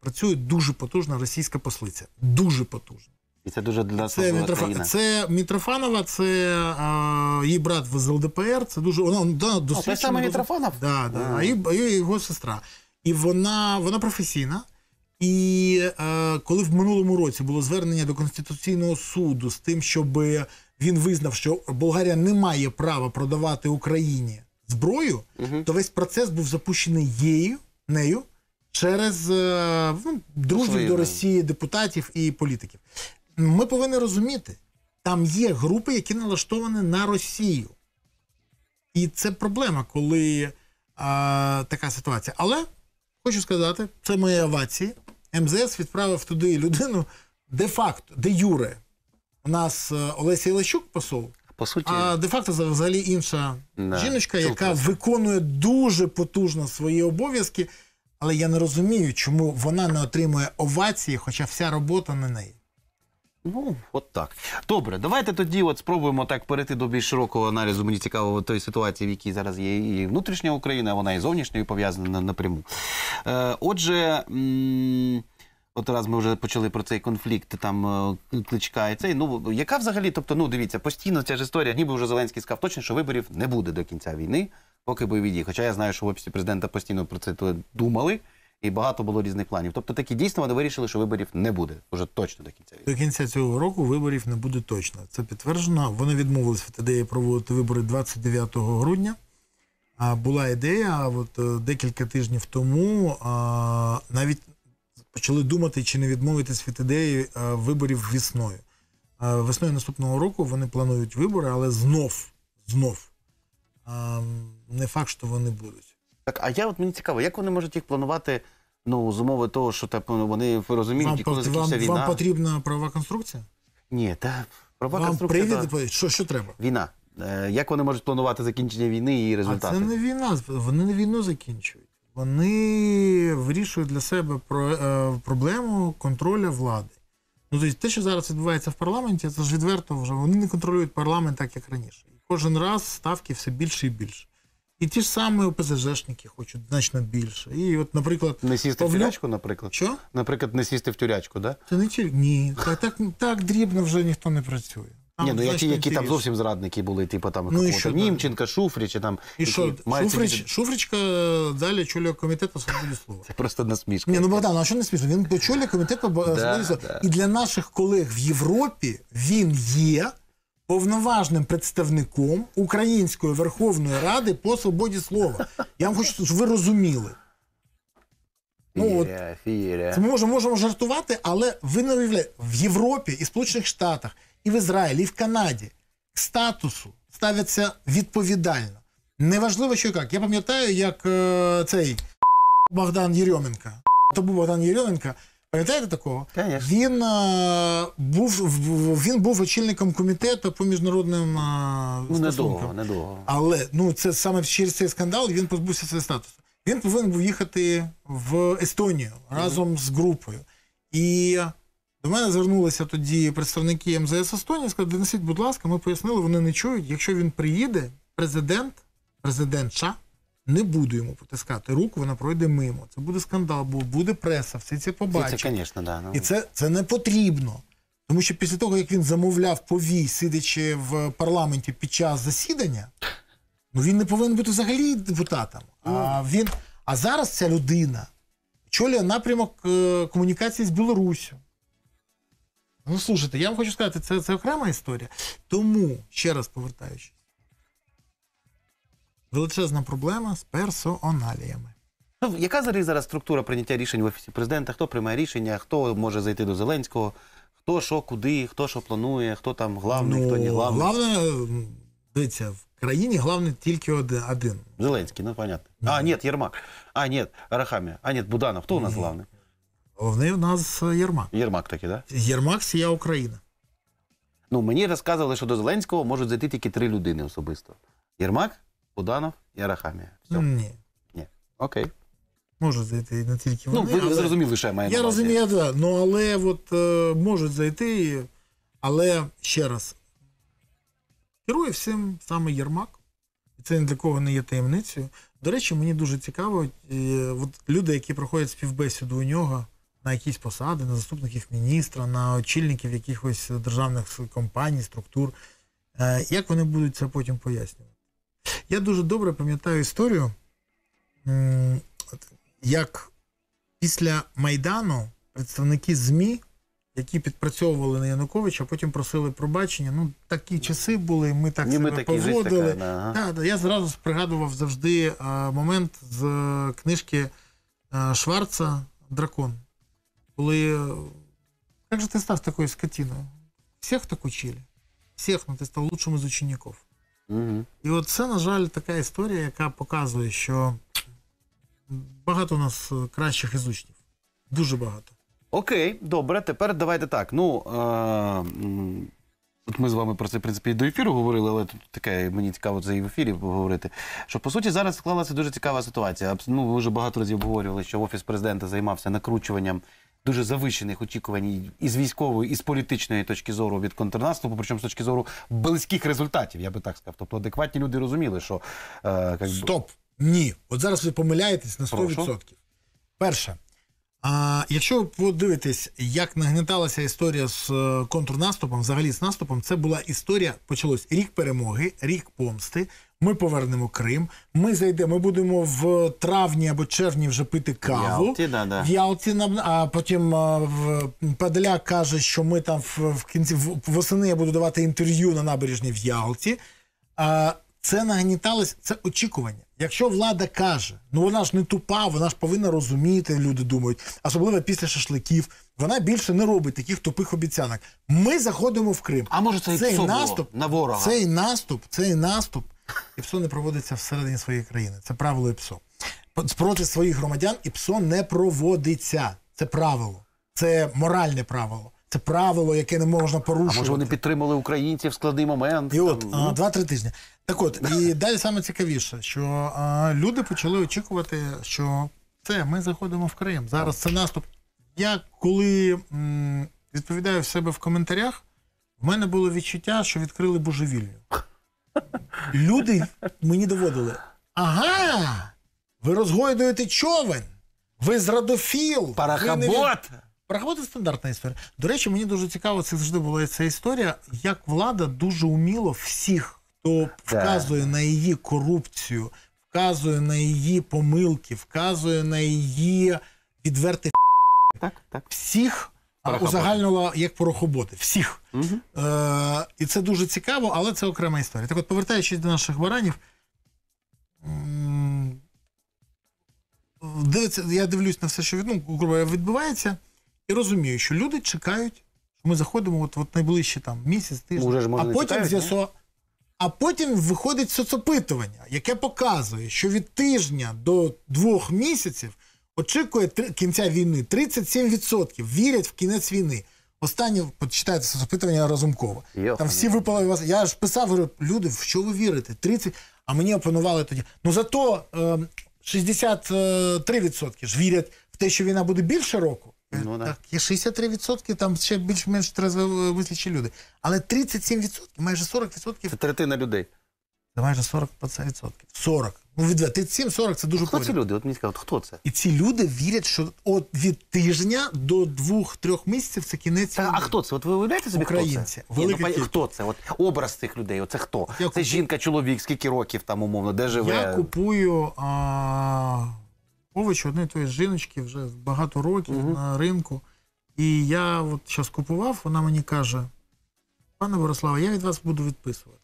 працює дуже потужна російська послиця. Дуже потужна. І це дуже для нас Це, Мітрофа... країна. це Мітрофанова, це а, її брат з ЛДПР. Це дуже вона да, досвідчена. саме дуже- Мітрофанов? Да, да. А. Її, її його сестра. І вона, вона професійна. І е, коли в минулому році було звернення до Конституційного суду з тим, щоб він визнав, що Болгарія не має права продавати Україні зброю, то весь процес був запущений її, нею через е, ну, друзів Своїми. до Росії, депутатів і політиків. Ми повинні розуміти, там є групи, які налаштовані на Росію. І це проблема, коли а, така ситуація. Але хочу сказати, це мої овації. МЗС відправив туди людину де-факто, де Юре. У нас е, Олеся Ілащук посол, По суті, а де-факто взагалі інша Да, жіночка, яка супер. виконує дуже потужно свої обов'язки. Але я не розумію, чому вона не отримує овації, хоча вся робота на неї. Ну, от так. Добре, давайте тоді от спробуємо так перейти до більш широкого аналізу. Мені цікаво тої ситуації, в якій зараз є і внутрішня Україна, вона і зовнішньою пов'язана напряму. Е, отже, м, от раз ми вже почали про цей конфлікт, там е, кличка і цей. Ну, яка взагалі, тобто, ну дивіться, постійно ця ж історія, ніби вже Зеленський сказав точно, що виборів не буде до кінця війни, поки бойові дії. Хоча я знаю, що в офісі президента постійно про це думали. І багато було різних планів. Тобто такі дійсно вони вирішили, що виборів не буде вже точно до кінця. До кінця цього року виборів не буде точно. Це підтверджено. Вони відмовились від ідеї проводити вибори 29 грудня. А була ідея, а от е, декілька тижнів тому а, навіть почали думати, чи не відмовитись від ідеї а, виборів весною. А, весною наступного року вони планують вибори, але знов, знов а, не факт, що вони будуть. Так, а я от мені цікаво, як вони можуть їх планувати ну, з умови того, що так, ну, вони розуміють, Вам, коли вам, війна. вам потрібна правова конструкція? Ні, та права Вам конструкція. привід, та- що, що треба? Війна. Е, як вони можуть планувати закінчення війни і її А це не війна, вони не війну закінчують. Вони вирішують для себе про, е, проблему контроля влади. Ну, тобто те, що зараз відбувається в парламенті, це ж відверто вже вони не контролюють парламент так, як раніше. І кожен раз ставки все більше і більше. І ті ж самі ОПЗЖшники хочуть значно більше. І от, наприклад, Не сісти в тюрячку, наприклад? Що? Наприклад, не сісти в тюрячку, да? Це не тільки. Ні, так, так, так дрібно вже ніхто не працює. Там Ні, ну які, які там зовсім зрадники були, типу там Ну, і що? Німченка, Шуфрич, чи там. І що, Шуфрич, сидіти- Шуфричка далі очолює комітет свободи слова. Це просто насмішка. Ні, ну Богдан, а що не смішно? Він очолює комітет по Да, свободі слова. І для наших колег в Європі він є повноважним представником Української Верховної Ради по свободі слова. Я вам хочу, щоб ви розуміли. Ну, от, Фієря, фієря. це ми можемо, можемо жартувати, але ви не уявляєте, в Європі і Сполучених Штатах, і в Ізраїлі, і в Канаді к статусу ставляться відповідально. Неважливо, що і як. Я пам'ятаю, як е, цей Богдан Єрьоменко. То був Богдан Єрьоменко. Пам'ятаєте такого? Конечно. Він е, був він був очільником комітету по міжнародним е, Ну, недовго, недовго. Але ну це саме через цей скандал він позбувся свого статусу. Він повинен був їхати в Естонію разом з групою. І до мене звернулися тоді представники МЗС Естонії, сказали, донесіть, будь ласка, ми пояснили, вони не чують. Якщо він приїде, президент, президентша не буде йому потискати руку, вона пройде мимо. Це буде скандал, бо буде преса, всі це побачать. це, звісно, да. Ну. І це, це не потрібно. Тому що після того, як він замовляв повій, сидячи в парламенті під час засідання, ну він не повинен бути взагалі депутатом. А він, а зараз ця людина очолює напрямок е, комунікації з Білоруссю. Ну, слушайте, я вам хочу сказати, це, це окрема історія. Тому, ще раз повертаючись, величезна проблема з персоналіями. Ну, яка взагалі зараз структура прийняття рішень в офісі президента? Хто приймає рішення, хто може зайти до Зеленського, хто що, куди, хто що планує, хто там главний, хто не главний. Головне, дивіться, в країні головне тільки один. Зеленський, ну понятно. А, нет, Єрмак. А, нет, Арахамія. А, нет, Буданов. Хто у нас главний? Головний у нас е, Єрмак. Єрмак таки, да? Єрмак всія Україна. Ну, мені розказували, що до Зеленського можуть зайти тільки три людини особисто: Єрмак, Буданов і Арахамія. Все. Ні. Ні. Окей. Можуть зайти не тільки Ну, ви але- зрозуміли, що я маю Я розумію, да. Ну але от е, можуть зайти. Але ще раз, керує всім саме Єрмак. Це ні для кого не є таємницею. До речі, мені дуже цікаво, от люди, які проходять співбесіду у нього на якісь посади, на заступників міністра, на очільників якихось державних компаній, структур, е, як вони будуть це потім пояснювати? Я дуже добре пам'ятаю історію, як після Майдану представники ЗМІ, які підпрацьовували на Януковича, потім просили пробачення. Ну, такі часи були, ми так Ні, ми себе такі, поводили. така, да, ага. Да, я зразу пригадував завжди момент з е, книжки е, Шварца Дракон. Коли. е, Как же ты став такой скотиною? Всех так учили. Всех, ну ти став лучшим із учеників. І от це, на жаль, така історія, яка показує, що багато у нас кращих із учнів. Дуже багато. Окей, добре. Тепер давайте так. Ну, е, от ми з вами про це, в принципі, і до ефіру говорили, але тут таке, мені цікаво це і в ефірі поговорити. Що по суті зараз склалася дуже цікава ситуація. Ну, ви вже багато разів обговорювали, що офіс президента займався накручуванням дуже завищених очікувань і з військової, і з політичної точки зору від контрнаступу, причому з точки зору близьких результатів, я би так сказав. Тобто адекватні люди розуміли, що е, як би- Стоп! Ні. От зараз ви помиляєтесь на 100%. Прошу. Перше, а, якщо ви подивитесь, як нагнеталася історія з е, контрнаступом, взагалі з наступом, це була історія, почалось рік перемоги, рік помсти. Ми повернемо Крим. Ми зайдемо, ми будемо в травні або червні вже пити каву. Ялті, да-да. В Ялті а потім а, в Подоляк каже, що ми там в, в кінці в- восени я буду давати інтерв'ю на набережні в Ялті. А, це нагніталось, це очікування. Якщо влада каже, ну вона ж не тупа, вона ж повинна розуміти, люди думають, особливо після шашликів, вона більше не робить таких тупих обіцянок. Ми заходимо в Крим. А може, це цей наступ на ворога? Цей наступ, цей наступ, ІПСО не проводиться всередині своєї країни. Це правило ІПСО. Проти своїх громадян ІПСО не проводиться. Це правило. Це моральне правило. Це правило, яке не можна а може вони підтримали українців в складний момент. І от два-три тижні. Так от, і [laughs] далі саме цікавіше, що а, люди почали очікувати, що це ми заходимо в Крим. Зараз це наступ. Я коли м, відповідаю в себе в коментарях, в мене було відчуття, що відкрили божевільню. Люди мені доводили. Ага, ви розгойдуєте човен, ви зрадофіл. ви не від- Парахабот! Це стандартна історія. До речі, мені дуже цікаво, це завжди була ця історія, як влада дуже уміло всіх, хто вказує на її корупцію, вказує на її помилки, вказує на її відверте Так, так. всіх а, Порохоботи. як порохоботи. Всіх. Е, і це дуже цікаво, але це окрема історія. Так от, повертаючись до наших баранів, дивиться, я дивлюсь на все, що від- ну, грубо відбувається, і розумію, що люди чекають, що ми заходимо от, от найближче там місяць, тиждень, Уже ж, а потім з'ясо... А потім виходить соцопитування, яке показує, що від тижня до двох місяців очікує кінця війни 37% вірять в кінець війни. Останнє почитайте соцопитування Разумкова. Йоханий. Там всі випали вас. Я ж писав, говорю, люди, в що ви вірите? 30, а мені опанували тоді. Ну зато е, 63% ж вірять в те, що війна буде більше року. Ну, да. так, є 63%, там ще більш-менш трезво мислячі люди. Але 37%, майже 40%, Це третина людей. це майже 40%. 40. Ну, від 37-40 це дуже Хто ці поряд. люди? От мені цікаво, хто це? І ці люди вірять, що от від тижня до двох-трьох місяців це кінець. Та, війни. а хто це? От ви уявляєте собі, Українці. хто це? Ні, ну, кількість. хто це? От образ цих людей, оце хто? Я це купу- жінка, чоловік, скільки років там умовно, де живе? Я купую а, овочі одної тої жіночки вже багато років на ринку. І я от зараз купував, вона мені каже: пане Бориславе, я від вас буду відписувати.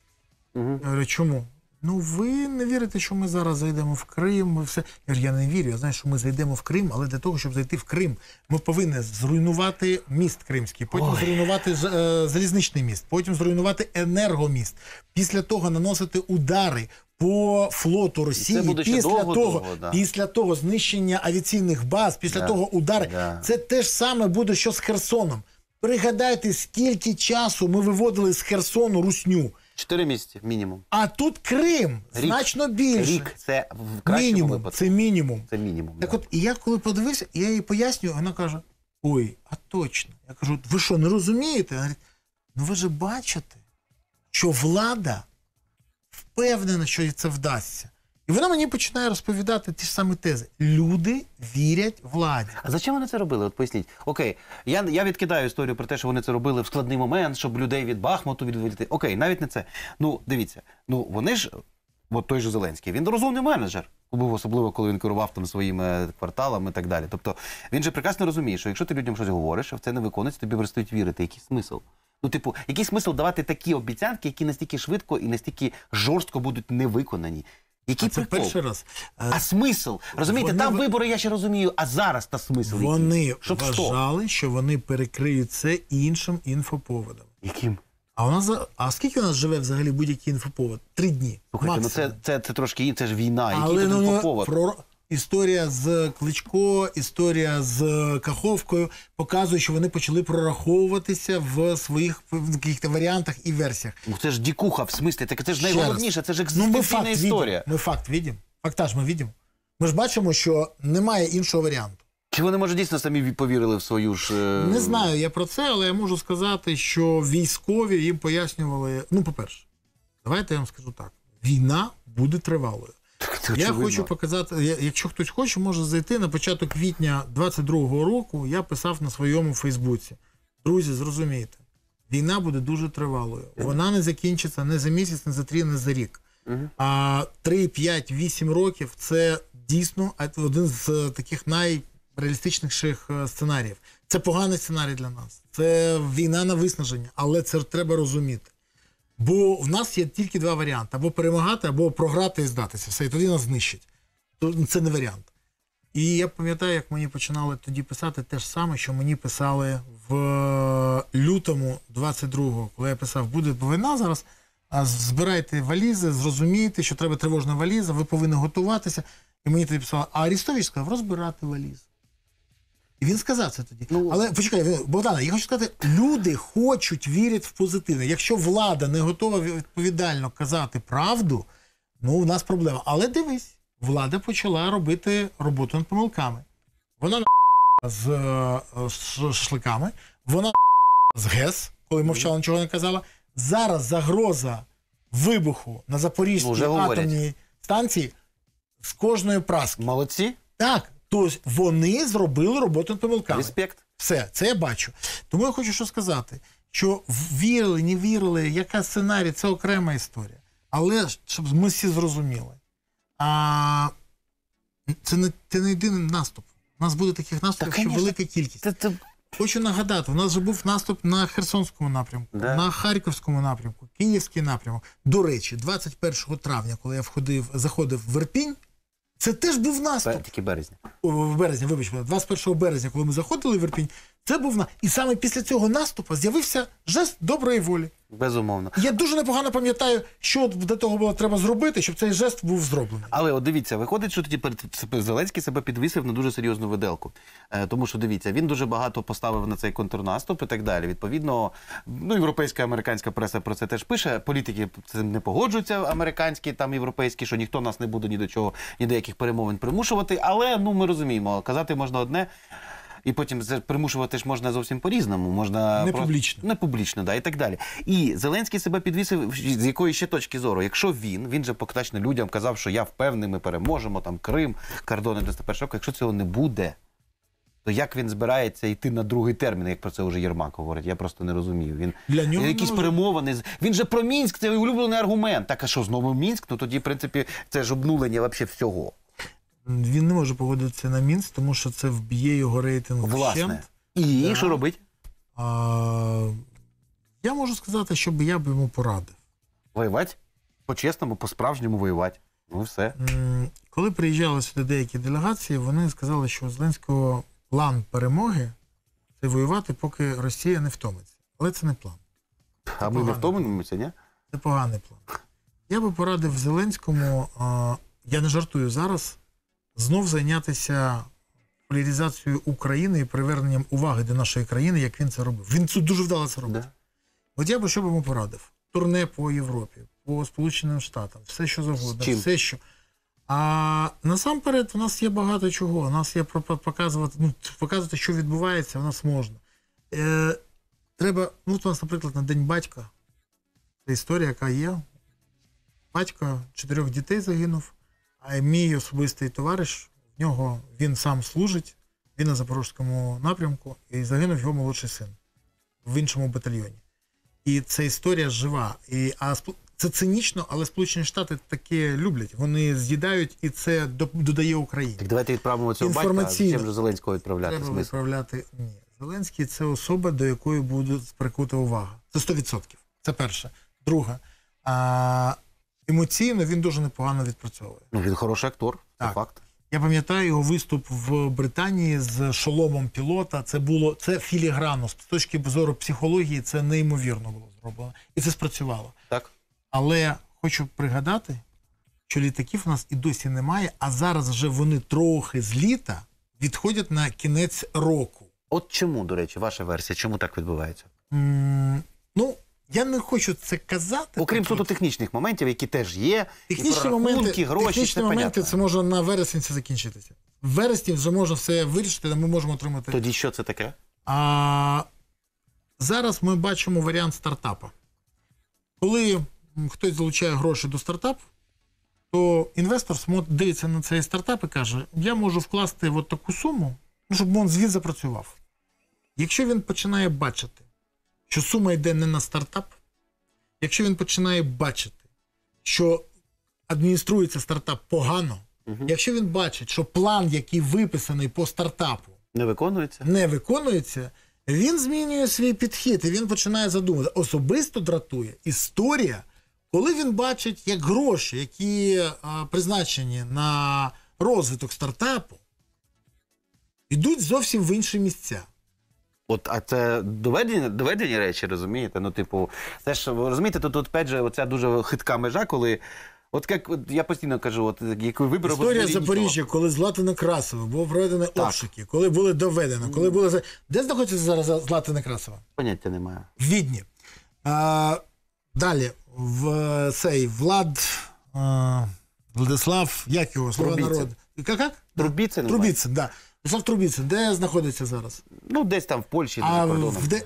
Мгм. Я говорю, чому? Ну, ви не вірите, що ми зараз зайдемо в Крим. Ми все. Я говорю, я не вірю. Я знаю, що ми зайдемо в Крим, але для того, щоб зайти в Крим, ми повинні зруйнувати міст Кримський, потім зруйнувати з- е, залізничний міст, потім зруйнувати енергоміст. Після того наносити удари по флоту Росії. ще після довго, того, довго, да. після того знищення авіаційних баз, після Да, того удари. да. Це те ж саме буде, що з Херсоном. Пригадайте, скільки часу ми виводили з Херсону русню. Чотири місяці мінімум. А тут Крим Рік. значно більше. Рік це в кращому мінімум. випадку. Це мінімум. Це мінімум. Так да. от, і я коли подивився, я їй пояснюю, вона каже: Ой, а точно. Я кажу, ви що, не розумієте? Вона говорить, ну ви ж бачите, що влада впевнена, що їй це вдасться. І вона мені починає розповідати ті ж самі тези. Люди вірять владі. А зачем вони це робили? От поясніть. Окей, я, я відкидаю історію про те, що вони це робили в складний момент, щоб людей від Бахмуту відволікти. Окей, навіть не це. Ну, дивіться, ну вони ж, от той же Зеленський, він розумний менеджер. Був особливо, коли він керував там своїми кварталами і так далі. Тобто він же прекрасно розуміє, що якщо ти людям щось говориш, а в це не виконується, тобі перестають вірити. Який смисл? Ну, типу, який смисл давати такі обіцянки, які настільки швидко і настільки жорстко будуть не виконані? Який А це прикол? перший раз. Е, А смисл? Розумієте, Вони там вибори я ще розумію, а зараз та смисл. який? Вони Щоб що? вважали, що вони перекриють це іншим інфоповодом. Яким? А у нас а скільки у нас живе взагалі будь-який інфоповод? Три дні. Слухайте, ну це, це, це трошки це ж війна, який Але тут ну, інфоповод? про історія з Кличко, історія з Каховкою показує, що вони почали прораховуватися в своїх в яких-то варіантах і версіях. Ну це ж дікуха, в смислі, так це ж найголовніше, це ж Ну, екзистенційна факт історія. Видим. Ми факт видимо. Фактаж ми видимо. Ми ж бачимо, що немає іншого варіанту. Чи вони, може, дійсно самі повірили в свою ж... е, Не знаю я про це, але я можу сказати, що військові їм пояснювали. Ну, по-перше, давайте я вам скажу так: війна буде тривалою. Це Я хочу показати, якщо хтось хоче, може зайти на початок квітня 22-го року. Я писав на своєму Фейсбуці. Друзі, зрозумійте, війна буде дуже тривалою. Вона не закінчиться не за місяць, не за три, не за рік. А 3, 5, 8 років це дійсно один з таких найреалістичніших е, сценаріїв. Це поганий сценарій для нас. Це війна на виснаження, але це треба розуміти. Бо в нас є тільки два варіанти: або перемагати, або програти і здатися. Все, і тоді нас знищать. Це не варіант. І я пам'ятаю, як мені починали тоді писати те ж саме, що мені писали в лютому 22-го, коли я писав, буде війна зараз. А збирайте валізи, зрозумійте, що треба тривожна валіза, ви повинні готуватися. І мені тоді писали, а Арістович сказав розбирати валізи. І він сказав це тоді. Ну- Але почекай, він- Богдане, я хочу сказати, люди хочуть вірити в позитивне. Якщо влада не готова відповідально казати правду, ну у нас проблема. Але дивись, влада почала робити роботу над помилками. Вона на з е, шашликами, вона з ГЕС, коли мовчала, нічого не казала. Зараз загроза вибуху на Запорізькій Ну, атомній станції з кожної праски. Молодці, Так, тобто вони зробили роботу над помилками. респект. Все, це я бачу. Тому я хочу що сказати, що вірили, не вірили, яка сценарій, це окрема історія. Але щоб ми всі зрозуміли, а, це не, це не єдиний наступ. У нас буде таких наступів, що велика кількість. Це, це... Хочу нагадати, у нас же був наступ на Херсонському напрямку, Да. на Харківському напрямку, Київський напрямок. До речі, 21 травня, коли я входив, заходив в Ірпінь, це теж був наступ. Тільки березня. О, в березні, вибач, 21 березня, коли ми заходили в Ірпінь, це був на і саме після цього наступу з'явився жест доброї волі. Безумовно. Я дуже непогано пам'ятаю, що до того було треба зробити, щоб цей жест був зроблений. Але от дивіться, виходить, що тоді Зеленський себе підвісив на дуже серйозну виделку. Е, тому що дивіться, він дуже багато поставив на цей контрнаступ і так далі. Відповідно, ну європейська американська преса про це теж пише. Політики цим не погоджуються, американські там європейські, що ніхто нас не буде ні до чого, ні до яких перемовин примушувати. Але ну ми розуміємо, казати можна одне. І потім це примушувати ж можна зовсім по-різному. Можна Не про- публічно. не публічно, да, і так далі. І Зеленський себе підвісив з якої ще точки зору. Якщо він, він же поктачно людям казав, що я впевнений, ми переможемо, там Крим, кордони 91 року. Якщо цього не буде, то як він збирається йти на другий термін, як про це вже Єрмак говорить? Я просто не розумію. Він Для нього якісь не перемовини. з- Він же про Мінськ, це улюблений аргумент. Так, а що знову Мінськ? Ну тоді, в принципі, це ж обнулення вообще всього. Він не може погодитися на Мінськ, тому що це вб'є його рейтинг Власне. вщент. І Да. що робить? А, я можу сказати, що я б йому порадив. Воювати? По-чесному, по-справжньому воювати. Ну все. Коли приїжджали сюди деякі делегації, вони сказали, що у Зеленського план перемоги це воювати, поки Росія не втомиться. Але це не план. А ми не втомимося, ні? Це поганий план. Я би порадив Зеленському, а, я не жартую зараз, знов зайнятися поляризацією України і приверненням уваги до нашої країни, як він це робив. Він це дуже вдало це робить. Да. От я би що б йому порадив? Турне по Європі, по Сполученим Штатам, все що завгодно, все що. А насамперед, у нас є багато чого. У нас є показувати, ну, показувати, що відбувається, у нас можна. Е, треба, ну, от у нас, наприклад, на День батька. Це історія, яка є. Батько чотирьох дітей загинув, а мій особистий товариш, в нього він сам служить, він на Запорізькому напрямку, і загинув його молодший син в іншому батальйоні. І ця історія жива. І, а це цинічно, але Сполучені Штати таке люблять. Вони з'їдають, і це додає Україні. Так давайте відправимо цього батька, Інформаційно. зачем же Зеленського відправляти? Треба Смисл? виправляти. Ні. Зеленський це особа, до якої буде прикута увага. Це 100%. Це перше. Друге. А, емоційно він дуже непогано відпрацьовує. Ну, він хороший актор, це Так. факт. Я пам'ятаю його виступ в Британії з шоломом пілота. Це було це філігранно. З точки зору психології, це неймовірно було зроблено. І це спрацювало. Так? Але хочу пригадати, що літаків у нас і досі немає, а зараз вже вони трохи з літа відходять на кінець року. От чому, до речі, ваша версія, чому так відбувається? М, ну, я не хочу це казати. Окрім суто технічних моментів, які теж є, технічні моменти, гроші, технічні це моменти понятно. це може на вересень це закінчитися. В вересні вже можна все вирішити, ми можемо отримати. Тоді що це таке? А зараз ми бачимо варіант стартапа. Коли хтось залучає гроші до стартапу, то інвестор дивиться на цей стартап і каже: я можу вкласти от таку суму, ну, щоб він звіт запрацював. Якщо він починає бачити, що сума йде не на стартап, якщо він починає бачити, що адмініструється стартап погано, якщо він бачить, що план, який виписаний по стартапу, Не виконується? не виконується, він змінює свій підхід і він починає задумувати. Особисто дратує історія, коли він бачить, як гроші, які а, призначені на розвиток стартапу, йдуть зовсім в інші місця. От, а це доведені, доведені речі, розумієте? Ну, типу, це ж розумієте, тут, опять же, оця дуже хитка межа, коли. От як от я постійно кажу, от як ви вибори Історія Запоріжжя, коли Злата Некрасова було проведено обшуки, коли були доведено, коли були за- де знаходиться зараз Злата Некрасова? поняття немає. в Відні. А, далі, в цей Влад а, Владислав, як його слова як? Трубіцин? Трубіцин, да. Трубіцин, де знаходиться зараз? Ну, десь там в Польщі, А за кордоном. в де...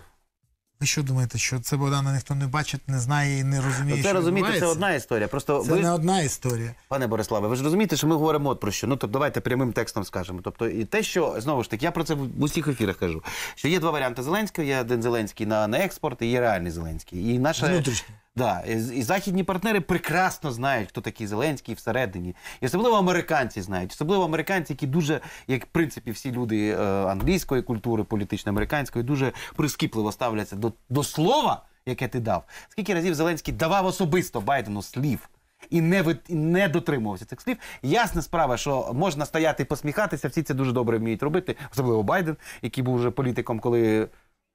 Ви що думаєте, що це Богдана ніхто не бачить, не знає і не розуміє, Ну, це що розумієте, це одна історія. Просто Це ви, не одна історія. пане Бориславе, ви ж розумієте, що ми говоримо от про що. Ну, тобто, давайте прямим текстом скажемо. Тобто, і те, що знову ж таки, я про це в усіх ефірах кажу. Що є два варіанти Зеленського, є один Зеленський на, на експорт і є реальний Зеленський. І наша Внутрішній. Да, і, і західні партнери прекрасно знають, хто такий Зеленський всередині. І особливо американці знають. Особливо американці, які дуже, як в принципі, всі люди е, англійської культури, політично-американської, дуже прискіпливо ставляться до, до слова, яке ти дав. Скільки разів Зеленський давав особисто Байдену слів. І не, ви- і не дотримувався цих слів. Ясна справа, що можна стояти і посміхатися, всі це дуже добре вміють робити, особливо Байден, який був вже політиком, коли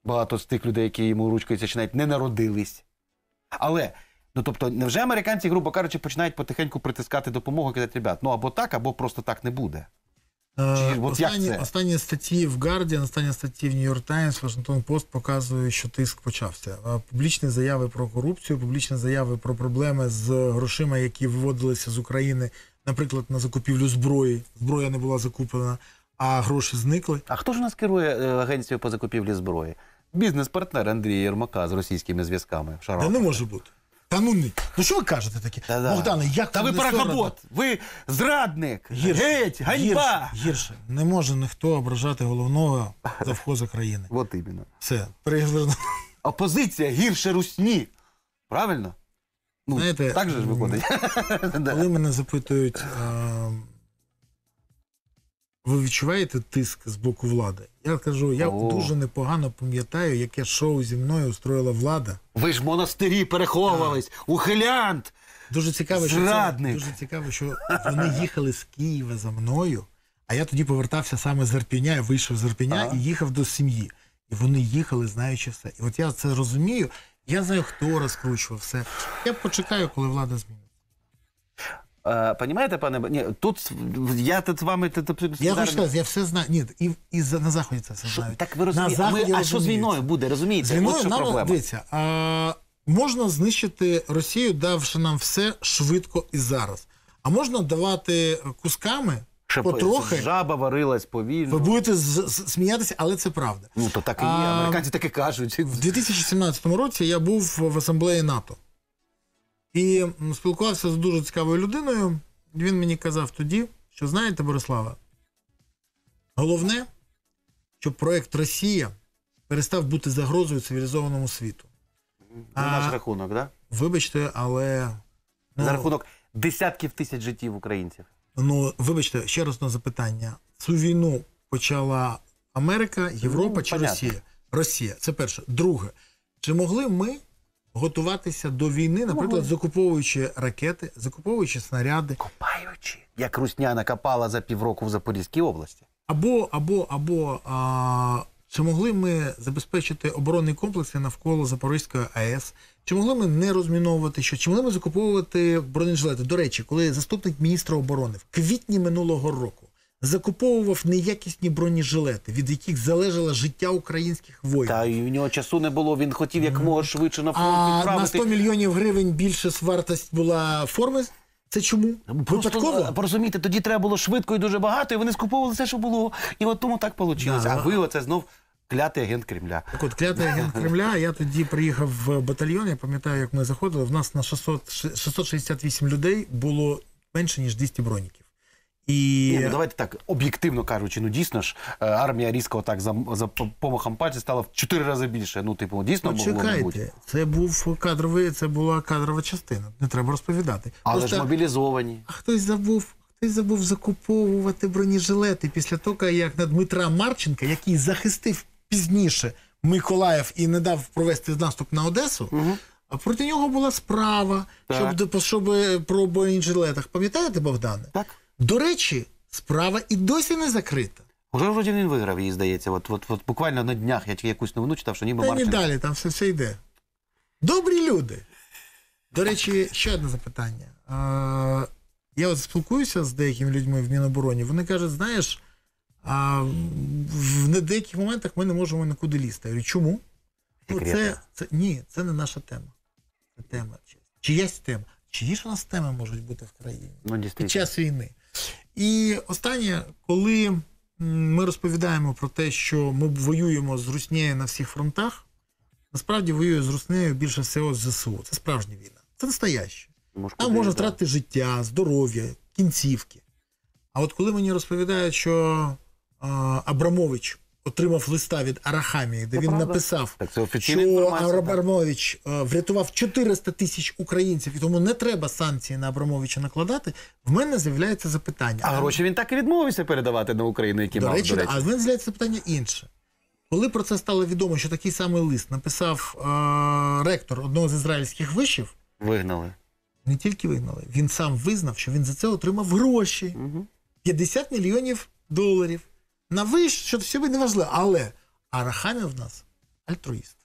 багато з тих людей, які йому ручкаються, ще навіть не народились. Але, ну тобто, невже американці, грубо кажучи, починають потихеньку притискати допомогу казати, ребят, ну або так, або просто так не буде. Е, Чи от як Останні, це? останні статті в Guardian, останні статті в New York Times, Washington Post показують, що тиск почався. Е, Публічні заяви про корупцію, публічні заяви про проблеми з грошима, які виводилися з України, наприклад, на закупівлю зброї. Зброя не була закуплена, а гроші зникли. А хто ж у нас керує е, агенцією по закупівлі зброї? Бізнес-партнер Андрія Єрмака з російськими зв'язками. Та Шарапов. не може бути. Та ну ні. Ну що ви кажете таке? Та-да. Богдане, як Та ви не соромно? ви зрадник, Гірше, геть, ганьба. Гірше, гірше. Не може ніхто ображати головного завхоза країни. От іменно. Все, переверну. Опозиція гірше русні. Правильно? Ну, Знаєте, так же ж виходить. Коли мене запитують, а, ви відчуваєте тиск з боку влади? Я кажу, я О. дуже непогано пам'ятаю, яке шоу зі мною устроїла влада. Ви ж в монастирі переховувались, ухилянт. Дуже цікаво, що це, Зрадник. дуже цікаво, що вони їхали з Києва за мною, а я тоді повертався саме з Ірпіня, я вийшов з Ірпіня і їхав до сім'ї. І вони їхали, знаючи все. І от я це розумію, я знаю, хто розкручував все. Я почекаю, коли влада зміниться. Е, пане? Ні, тут я тут з вами Я хочу сказати, я все знаю. Ні, і, і на заході це все знають. Так ви розумієте, а, що з війною буде, розумієте? З війною що нам проблема. дивіться, а, можна знищити Росію, давши нам все швидко і зараз. А можна давати кусками Щоб потрохи. жаба варилась повільно. Ви будете з- з- сміятися, але це правда. Ну, то так і є, А, американці так і кажуть. В 2017 році я був в асамблеї НАТО і спілкувався з дуже цікавою людиною. Він мені казав тоді, що знаєте, Борислава, головне, щоб проект Росія перестав бути загрозою цивілізованому світу. На наш рахунок, да? Вибачте, але. Ну, За рахунок десятків тисяч життів українців. ну, вибачте, ще раз одне запитання. Цю війну почала Америка, Європа Ну, чи понятно. Росія? Росія. Це перше. Друге, чи могли ми готуватися до війни, наприклад, закуповуючи ракети, закуповуючи снаряди, Копаючи. Як русня накопала за півроку в Запорізькій області. або, або, або а, чи могли ми забезпечити оборонні комплекси навколо Запорізької АЕС? Чи могли ми не розміновувати що? Чи могли ми закуповувати бронежилети? До речі, коли заступник міністра оборони в квітні минулого року закуповував неякісні бронежилети, від яких залежало життя українських воїнів. Та і в нього часу не було, він хотів як якомога швидше на фронт А на 100 мільйонів гривень більше вартість була форми. Це чому? Просто Випадково? порозумієте, тоді треба було швидко і дуже багато, і вони скуповували все, що було. І от тому так вийшло. Да. А ви оце знов клятий агент Кремля. Так от, клятий агент [laughs] Кремля, я тоді приїхав в батальйон, я пам'ятаю, як ми заходили, в нас на 600, 668 людей було менше, ніж 200 броніків. І Ні, ну давайте так, об'єктивно кажучи, ну дійсно ж, е, армія різко так за, за помахом пальця стала в чотири рази більше. Ну, типу, дійсно не бути. це був кадровий, це була кадрова частина. Не треба розповідати. Але Просто- ж мобілізовані. А хтось забув, хтось забув закуповувати бронежилети після того, як на Дмитра Марченка, який захистив пізніше Миколаїв і не дав провести наступ на Одесу. А проти нього була справа, Так. щоб, щоб про бронежилетах. Пам'ятаєте, Богдане? Так. До речі, справа і досі не закрита. Уже вроді він виграв її, здається. От, от, от буквально на днях я тільки якусь новину читав, що ніби Та не Марченко. далі, там все, все йде. Добрі люди. До речі, ще одне запитання. А, я от спілкуюся з деякими людьми в Мінобороні. Вони кажуть, знаєш, а, в не- деяких моментах ми не можемо нікуди лізти. Я говорю, чому? Ну, це, це, ні, це не наша тема. Це тема чиясь тема. Чиї ж у нас теми можуть бути в країні? Ну, під час війни. І останнє, коли ми розповідаємо про те, що ми воюємо з Руснею на всіх фронтах, насправді воює з Руснею більше всього з ЗСУ. Це справжня війна. Це настояще. Може, Там можна втратити життя, здоров'я, кінцівки. А от коли мені розповідають, що а, Абрамович отримав листа від Арахамії, де Це він правда. написав, Так це що. Абрамович е, врятував 400 тисяч українців, і тому не треба санкції на Абрамовича накладати. В мене з'являється запитання. А гроші він так і відмовився передавати на Україну, які До мав, речі, до речі. а в мене з'являється запитання інше. Коли про це стало відомо, що такий самий лист написав е, ректор одного з ізраїльських вишів, Вигнали. не тільки вигнали, він сам визнав, що він за це отримав гроші. 50 мільйонів доларів. На виш, що все не важливо. Але Арахамів в нас альтруїст.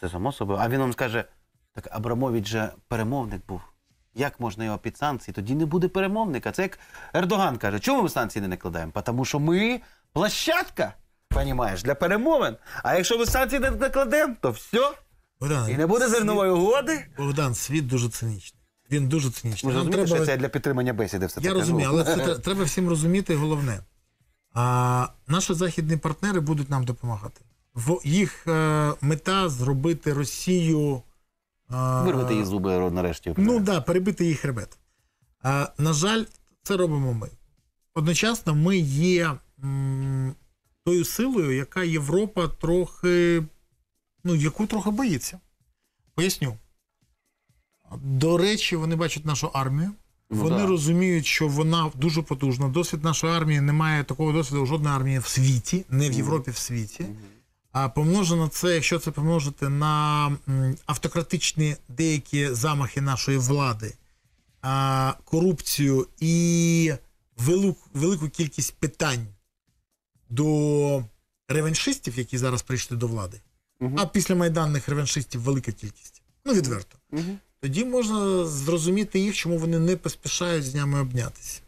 Це само собою. А він вам скаже: так Абрамович же перемовник був. Як можна його під санкції? Тоді не буде перемовника. Це як Ердоган каже, чому ми санкції не накладаємо? Тому що ми площадка, понімаєш, для перемовин. А якщо ми санкції не накладемо, то все. Богдан, І не буде зернової угоди. Богдан, світ дуже цинічний. Він дуже цинічний. Ви Нам розумієте, треба- що це для підтримання бесіди все Я таке? розумію, але це треба всім розуміти головне. А, наші західні партнери будуть нам допомагати. В їх е, мета зробити Росію. е, Вирвати її зуби нарешті. Ну так, да, перебити їх хребет. А, на жаль, це робимо ми. Одночасно, ми є м, тою силою, яка Європа трохи, ну, яку трохи боїться. Поясню. До речі, вони бачать нашу армію. Ну, вони да. розуміють, що вона дуже потужна. Досвід нашої армії немає такого досвіду у жодної армії в світі, не в Європі, в світі. А помножено це, якщо це помножити на автократичні деякі замахи нашої влади, а, корупцію і велику, велику кількість питань до реваншистів, які зараз прийшли до влади, а після майданних реваншистів велика кількість. Ну, відверто. Тоді можна зрозуміти їх, чому вони не поспішають з нами обнятися.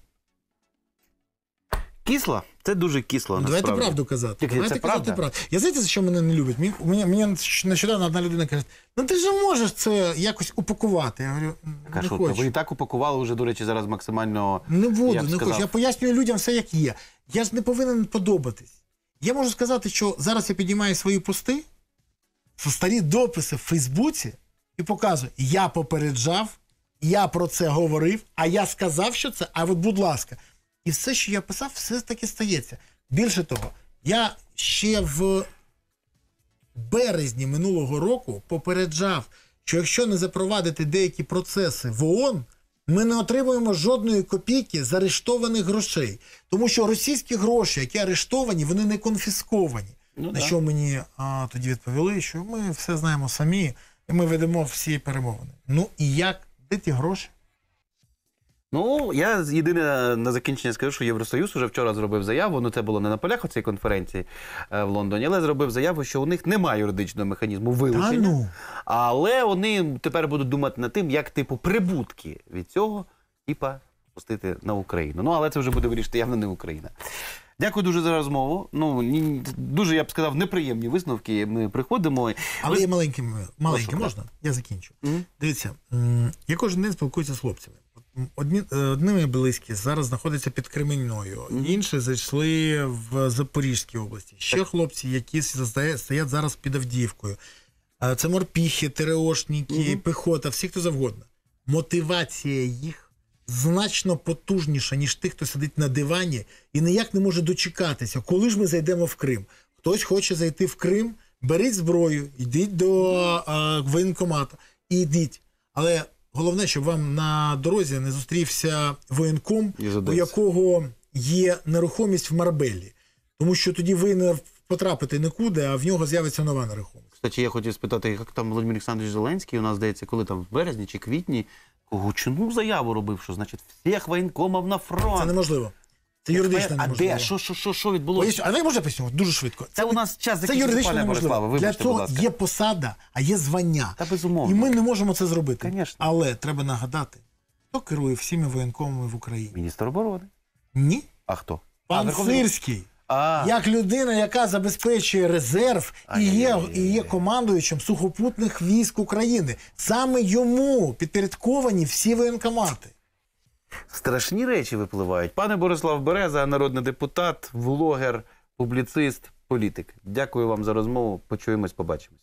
Кисло? Це дуже кисло. Ну, Давайте правду казати. Тільки Давайте це казати правда? правду. Я знаєте, за що мене не люблять? Мені, мені, мені нещодавно одна людина каже: ну ти ж можеш це якось упакувати. Я говорю, «М, Так, а не що, хочу. ви і так упакували вже, до речі, зараз максимально. Не буду, я б не сказав. хочу. Я пояснюю людям все, як є. Я ж не повинен подобатись. Я можу сказати, що зараз я підіймаю свої пости, старі дописи в Фейсбуці і показую, я попереджав, я про це говорив, а я сказав, що це, а от будь ласка. І все, що я писав, все таки стається. Більше того, я ще в березні минулого року попереджав, що якщо не запровадити деякі процеси в ООН, ми не отримуємо жодної копійки з арештованих грошей. Тому що російські гроші, які арештовані, вони не конфісковані. Ну, На да. що мені а, тоді відповіли, що ми все знаємо самі, і ми ведемо всі перемовини. Ну і як? Де ті гроші? Ну, я єдине на закінчення скажу, що Євросоюз уже вчора зробив заяву. Ну, це було не на полях у цій конференції е, в Лондоні, але зробив заяву, що у них немає юридичного механізму вилучення. ну. Але вони тепер будуть думати над тим, як типу прибутки від цього, типа, пустити на Україну. Ну, але це вже буде вирішити явно не Україна. Дякую дуже за розмову. Ну, дуже, я б сказав, неприємні висновки. Ми приходимо. Але Ви- є маленький, момент. маленький Прошу, можна? Я закінчу. Мгм. Дивіться, я кожен день спілкуюся з хлопцями. Одні, е, одні мої близькі зараз знаходяться під Кременною, інші зайшли в Запорізькій області. Ще хлопці, які стоять зараз під Авдіївкою. Е, Це морпіхи, ТРОшники, пехота, всі хто завгодно. Мотивація їх значно потужніша, ніж тих, хто сидить на дивані і ніяк не може дочекатися, коли ж ми зайдемо в Крим. Хтось хоче зайти в Крим, беріть зброю, йдіть до е, воєнкомата і йдіть. Але головне, щоб вам на дорозі не зустрівся воєнком, у якого є нерухомість в Марбелі. Тому що тоді ви не потрапите нікуди, а в нього з'явиться нова нерухомість. Кстати, я хотів спитати, як там Володимир Олександрович Зеленський, у нас здається, коли там в березні чи квітні, гучну заяву робив, що значить всіх воєнкомів на фронт. Це неможливо. Це юридично а неможливо. де? Що, що, що, що відбулося? Поясню, а ви можете пояснити дуже швидко. Це у нас час Це юридично пане неможливо. Бориславе. Для цього є посада, а є звання. Та безумовно. І ми не можемо це зробити. Конечно. Але треба нагадати, хто керує всіми воєнкомами в Україні? Міністр оборони. Ні. А хто? Пан Верховний- Сирський. А, Як людина, яка забезпечує резерв і є, і є командуючим сухопутних військ України. Саме йому підпорядковані всі воєнкомати. страшні речі випливають. Пане Борислав Береза, народний депутат, влогер, публіцист, політик. Дякую вам за розмову. Почуємось, побачимось.